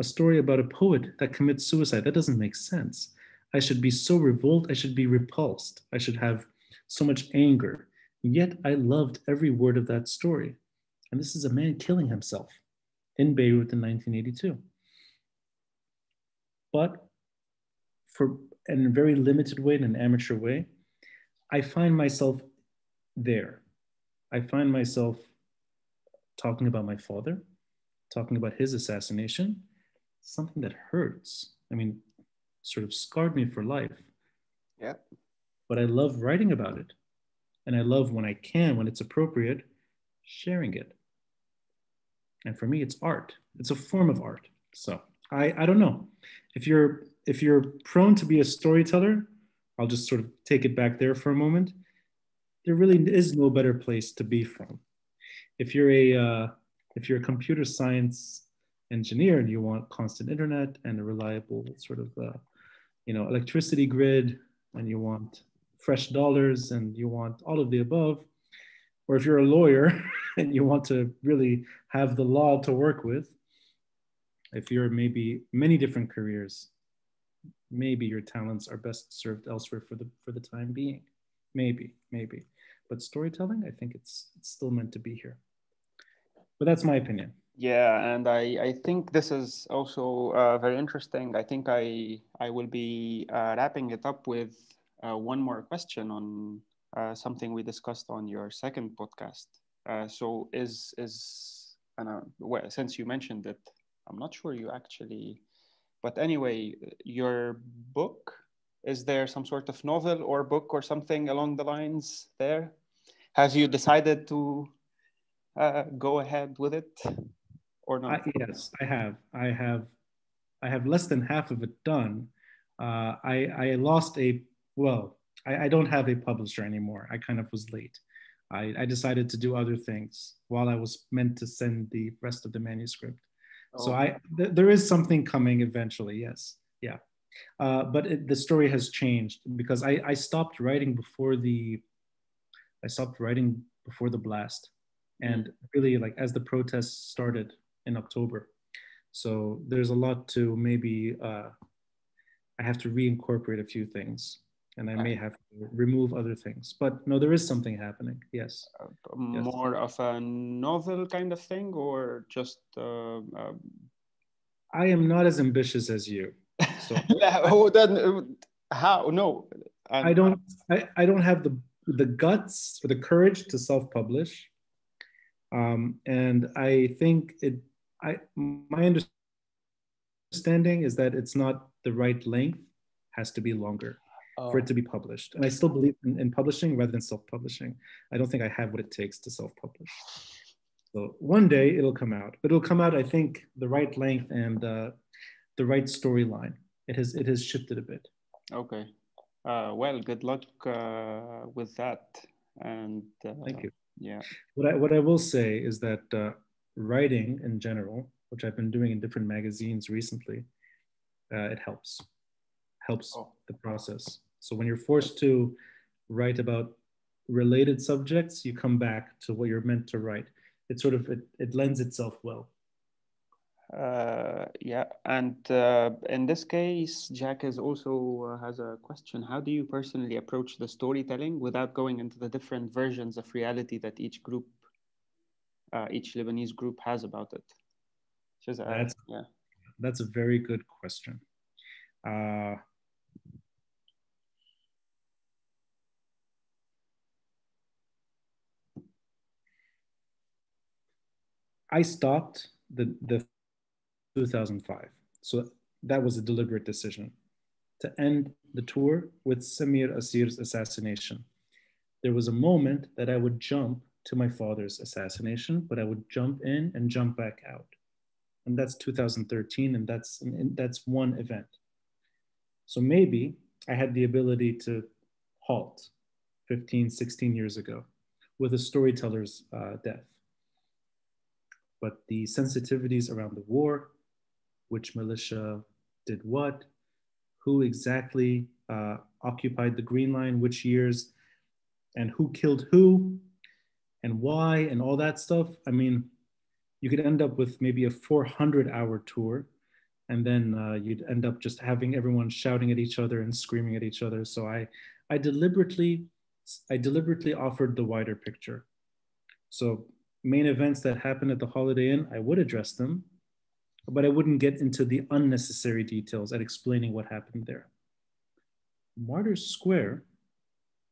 a story about a poet that commits suicide. That doesn't make sense. I should be so revolted. I should be repulsed. I should have so much anger. Yet I loved every word of that story. And this is a man killing himself in Beirut in 1982. But for in a very limited way, in an amateur way, I find myself there. I find myself talking about my father, talking about his assassination, something that hurts. I mean, sort of scarred me for life. Yeah. But I love writing about it. And I love when I can, when it's appropriate, sharing it. And for me, it's art. It's a form of art. So I, I don't know. If you're if you're prone to be a storyteller, I'll just sort of take it back there for a moment. There really is no better place to be from. If you're a uh, if you're a computer science engineer and you want constant internet and a reliable sort of uh, you know electricity grid and you want fresh dollars and you want all of the above. Or if you're a lawyer and you want to really have the law to work with if you're maybe many different careers maybe your talents are best served elsewhere for the for the time being. Maybe maybe. But storytelling i think it's it's still meant to be here. But that's my opinion yeah and i i think this is also uh, very interesting. I think i i will be uh, wrapping it up with uh, one more question on uh, something we discussed on your second podcast. Uh, so is is and well since you mentioned it i'm not sure you actually but anyway your book is there some sort of novel or book or something along the lines there? Have you decided to uh, go ahead with it or not? I, yes, I have. I have. I have less than half of it done. Uh, I, I lost a well. I, I don't have a publisher anymore. I kind of was late. I, I decided to do other things while I was meant to send the rest of the manuscript. Oh. So I th- there is something coming eventually. Yes, yeah. Uh, but it, the story has changed because I, I stopped writing before the I stopped writing before the blast, and really like as the protests started in October. So there's a lot to maybe uh, I have to reincorporate a few things and I may have to remove other things. But no, there is something happening. Yes. Uh, more yes. of a novel kind of thing, or just. Uh, um... I am not as ambitious as you. So oh, then uh, how? No, I'm, I don't. I, I don't have the the guts or the courage to self-publish, um, and I think it I my understanding is that it's not the right length, has to be longer oh. for it to be published. And I still believe in, in publishing rather than self-publishing. I don't think I have what it takes to self-publish. So one day it'll come out, but it'll come out, I think, the right length and uh, the right storyline. It has it has shifted a bit. Okay. Uh, well, good luck uh, with that. And uh, thank you. Yeah. What I what I will say is that uh, writing in general, which I've been doing in different magazines recently, uh, it helps, helps oh. the process. So when you're forced to write about related subjects, you come back to what you're meant to write. It sort of, it, it lends itself well. Uh, yeah, and uh, in this case, Jack is also uh, has a question. How do you personally approach the storytelling without going into the different versions of reality that each group uh, each Lebanese group has about it? Just, uh, that's, yeah. that's a very good question. Uh, I stopped the, the 2005. So that was a deliberate decision to end the tour with Samir Kassir's assassination. There was a moment that I would jump to my father's assassination, but I would jump in and jump back out. And that's 2013, and that's, and that's one event. So maybe I had the ability to halt 15, 16 years ago with a storyteller's uh, death. But the sensitivities around the war, which militia did what, who exactly uh, occupied the Green Line, which years, and who killed who, and why, and all that stuff. I mean, you could end up with maybe a 400 hour tour, and then uh, you'd end up just having everyone shouting at each other and screaming at each other. So I, I deliberately, I deliberately offered the wider picture. So main events that happened at the Holiday Inn, I would address them, but I wouldn't get into the unnecessary details at explaining what happened there. Martyrs Square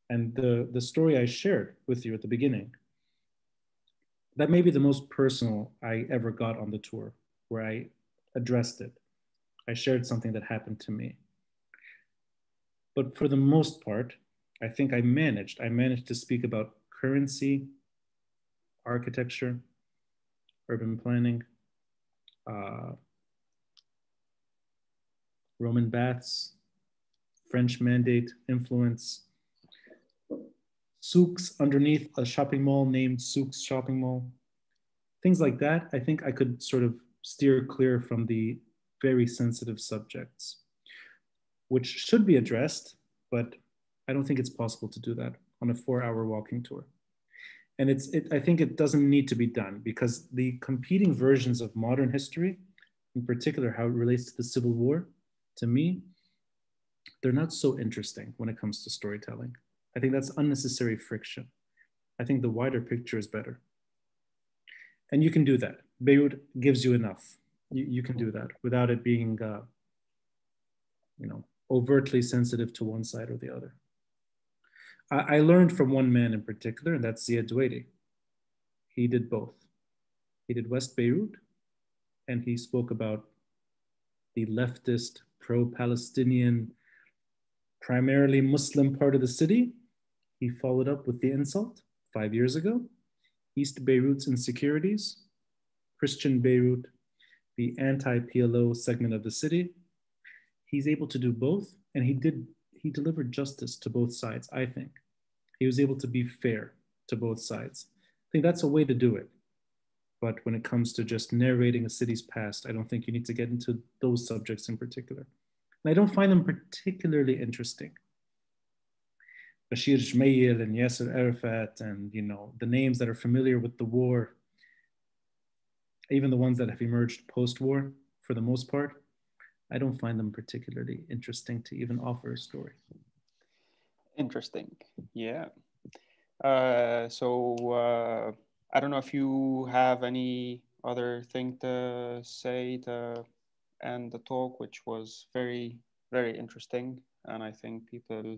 and the, the story I shared with you at the beginning, that may be the most personal I ever got on the tour, where I addressed it. I shared something that happened to me. But for the most part, I think I managed. I managed to speak about currency, architecture, urban planning, uh, Roman baths, French mandate influence, souks underneath a shopping mall named Souks Shopping Mall, things like that. I think I could sort of steer clear from the very sensitive subjects, which should be addressed, but I don't think it's possible to do that on a four hour walking tour and it's it, i think it doesn't need to be done because the competing versions of modern history in particular how it relates to the civil war to me they're not so interesting when it comes to storytelling i think that's unnecessary friction i think the wider picture is better and you can do that beirut gives you enough you, you can do that without it being uh, you know overtly sensitive to one side or the other I, I learned from one man in particular, and that's Ziad Doueiri. He did both. He did West Beirut, and he spoke about the leftist, pro Palestinian, primarily Muslim part of the city. He followed up with the insult five years ago East Beirut's insecurities, Christian Beirut, the anti PLO segment of the city. He's able to do both, and he did he delivered justice to both sides, I think. He was able to be fair to both sides. I think that's a way to do it. But when it comes to just narrating a city's past, I don't think you need to get into those subjects in particular. And I don't find them particularly interesting. Bashir Gemayel and Yasser Arafat and you know the names that are familiar with the war, even the ones that have emerged post-war for the most part, I don't find them particularly interesting to even offer a story. Interesting. Yeah. Uh, so uh, I don't know if you have any other thing to say to end the talk, which was very, very interesting. And I think people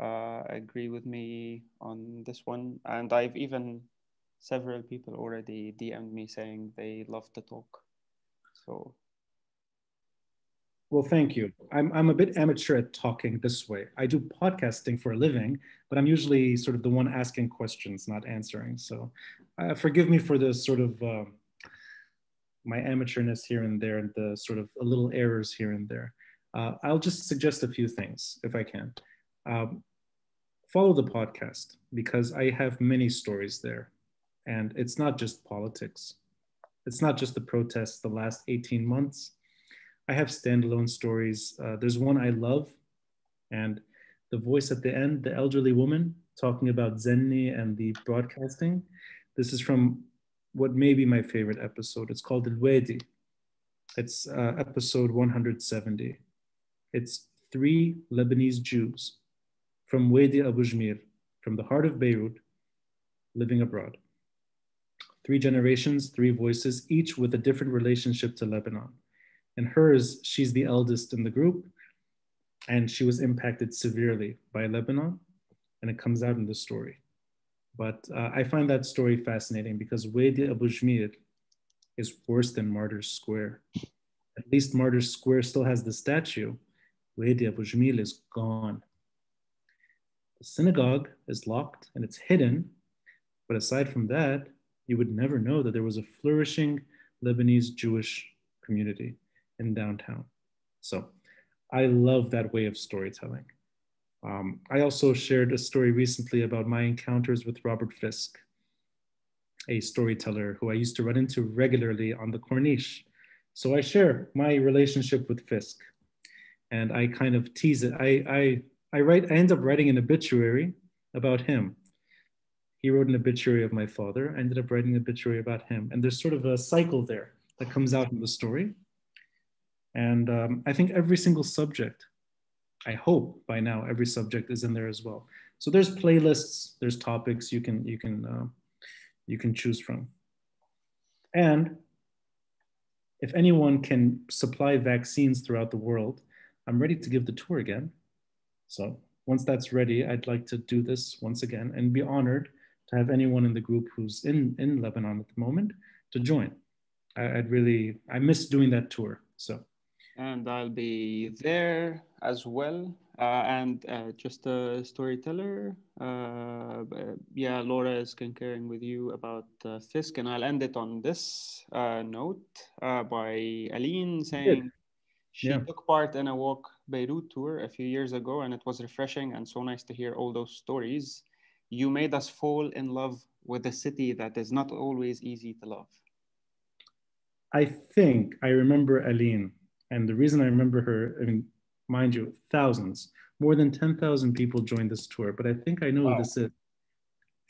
uh, agree with me on this one. And I've even several people already DM'd me saying they love the talk. So well, thank you. I'm, I'm a bit amateur at talking this way. I do podcasting for a living, but I'm usually sort of the one asking questions, not answering. So uh, forgive me for the sort of uh, my amateurness here and there and the sort of a little errors here and there. Uh, I'll just suggest a few things if I can. Um, follow the podcast because I have many stories there. And it's not just politics. It's not just the protests the last 18 months I have standalone stories. Uh, there's one I love, and the voice at the end, the elderly woman talking about Zenni and the broadcasting. This is from what may be my favorite episode. It's called El Wadi. It's uh, episode 170. It's three Lebanese Jews from Wadi Abu Jamil, from the heart of Beirut, living abroad. Three generations, three voices, each with a different relationship to Lebanon and hers, she's the eldest in the group, and she was impacted severely by Lebanon, and it comes out in the story. But uh, I find that story fascinating because Wadi Abu Jamil is worse than Martyrs Square. At least Martyrs Square still has the statue. Wadi Abu Jamil is gone. The synagogue is locked and it's hidden. But aside from that, you would never know that there was a flourishing Lebanese Jewish community in downtown. So I love that way of storytelling. Um, I also shared a story recently about my encounters with Robert Fisk, a storyteller who I used to run into regularly on the Corniche. So I share my relationship with Fisk and I kind of tease it. I, I, I write, I end up writing an obituary about him. He wrote an obituary of my father. I ended up writing an obituary about him. And there's sort of a cycle there that comes out in the story. And um, I think every single subject, I hope by now every subject is in there as well. So there's playlists, there's topics you can you can uh, you can choose from. And if anyone can supply vaccines throughout the world, I'm ready to give the tour again. So once that's ready, I'd like to do this once again and be honored to have anyone in the group who's in, in Lebanon at the moment to join. I, would really, I miss doing that tour. So and I'll be there as well. Uh, and uh, just a storyteller. Uh, yeah, Laura is concurring with you about uh, Fisk, and I'll end it on this uh, note uh, by Aline saying she yeah. took part in a walk Beirut tour a few years ago, and it was refreshing and so nice to hear all those stories. You made us fall in love with a city that is not always easy to love. I think I remember Aline and the reason I remember her, I mean, mind you, thousands, more than 10,000 people joined this tour, but I think I know wow. who this is.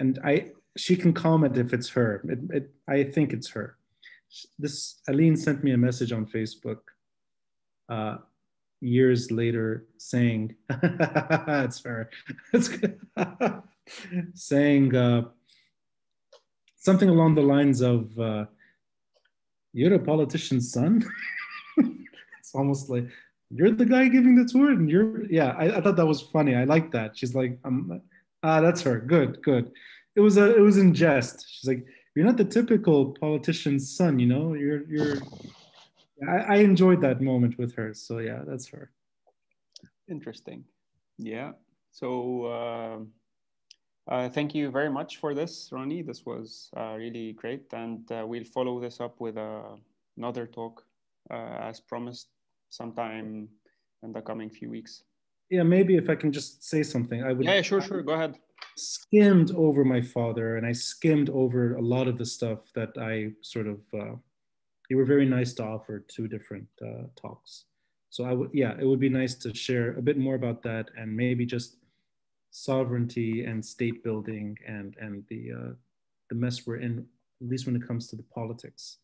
And I, she can comment if it's her. It, it, I think it's her. This, Aline sent me a message on Facebook uh, years later saying, her, it's saying uh, something along the lines of, uh, you're a politician's son? It's almost like you're the guy giving the tour and you're yeah I, I thought that was funny. I like that. She's like um ah that's her. Good good. It was a it was in jest. She's like you're not the typical politician's son you know? You're you're I, I enjoyed that moment with her so yeah that's her interesting yeah so uh, uh, thank you very much for this ronnie this was uh, really great and uh, we'll follow this up with uh, another talk uh, as promised sometime in the coming few weeks. Yeah, maybe if I can just say something, I would. Yeah, sure, sure. Go ahead. Skimmed over my father, and I skimmed over a lot of the stuff that I sort of. You were very nice to offer two different uh, talks, so I would. Yeah, it would be nice to share a bit more about that, and maybe just sovereignty and state building, and and the uh, the mess we're in, at least when it comes to the politics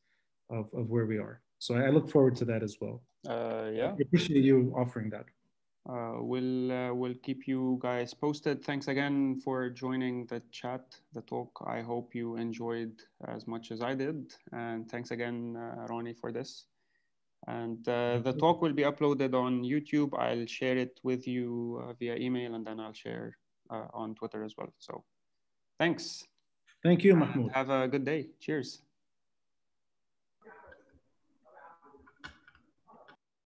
of of where we are. So I look forward to that as well. Uh, yeah. I appreciate you offering that. Uh, we'll uh, we'll keep you guys posted. Thanks again for joining the chat, the talk. I hope you enjoyed as much as I did, and thanks again, uh, Ronnie, for this. And uh, the talk will be uploaded on YouTube. I'll share it with you uh, via email, and then I'll share uh, on Twitter as well. So, thanks. Thank you, Mahmoud. Have a good day. Cheers.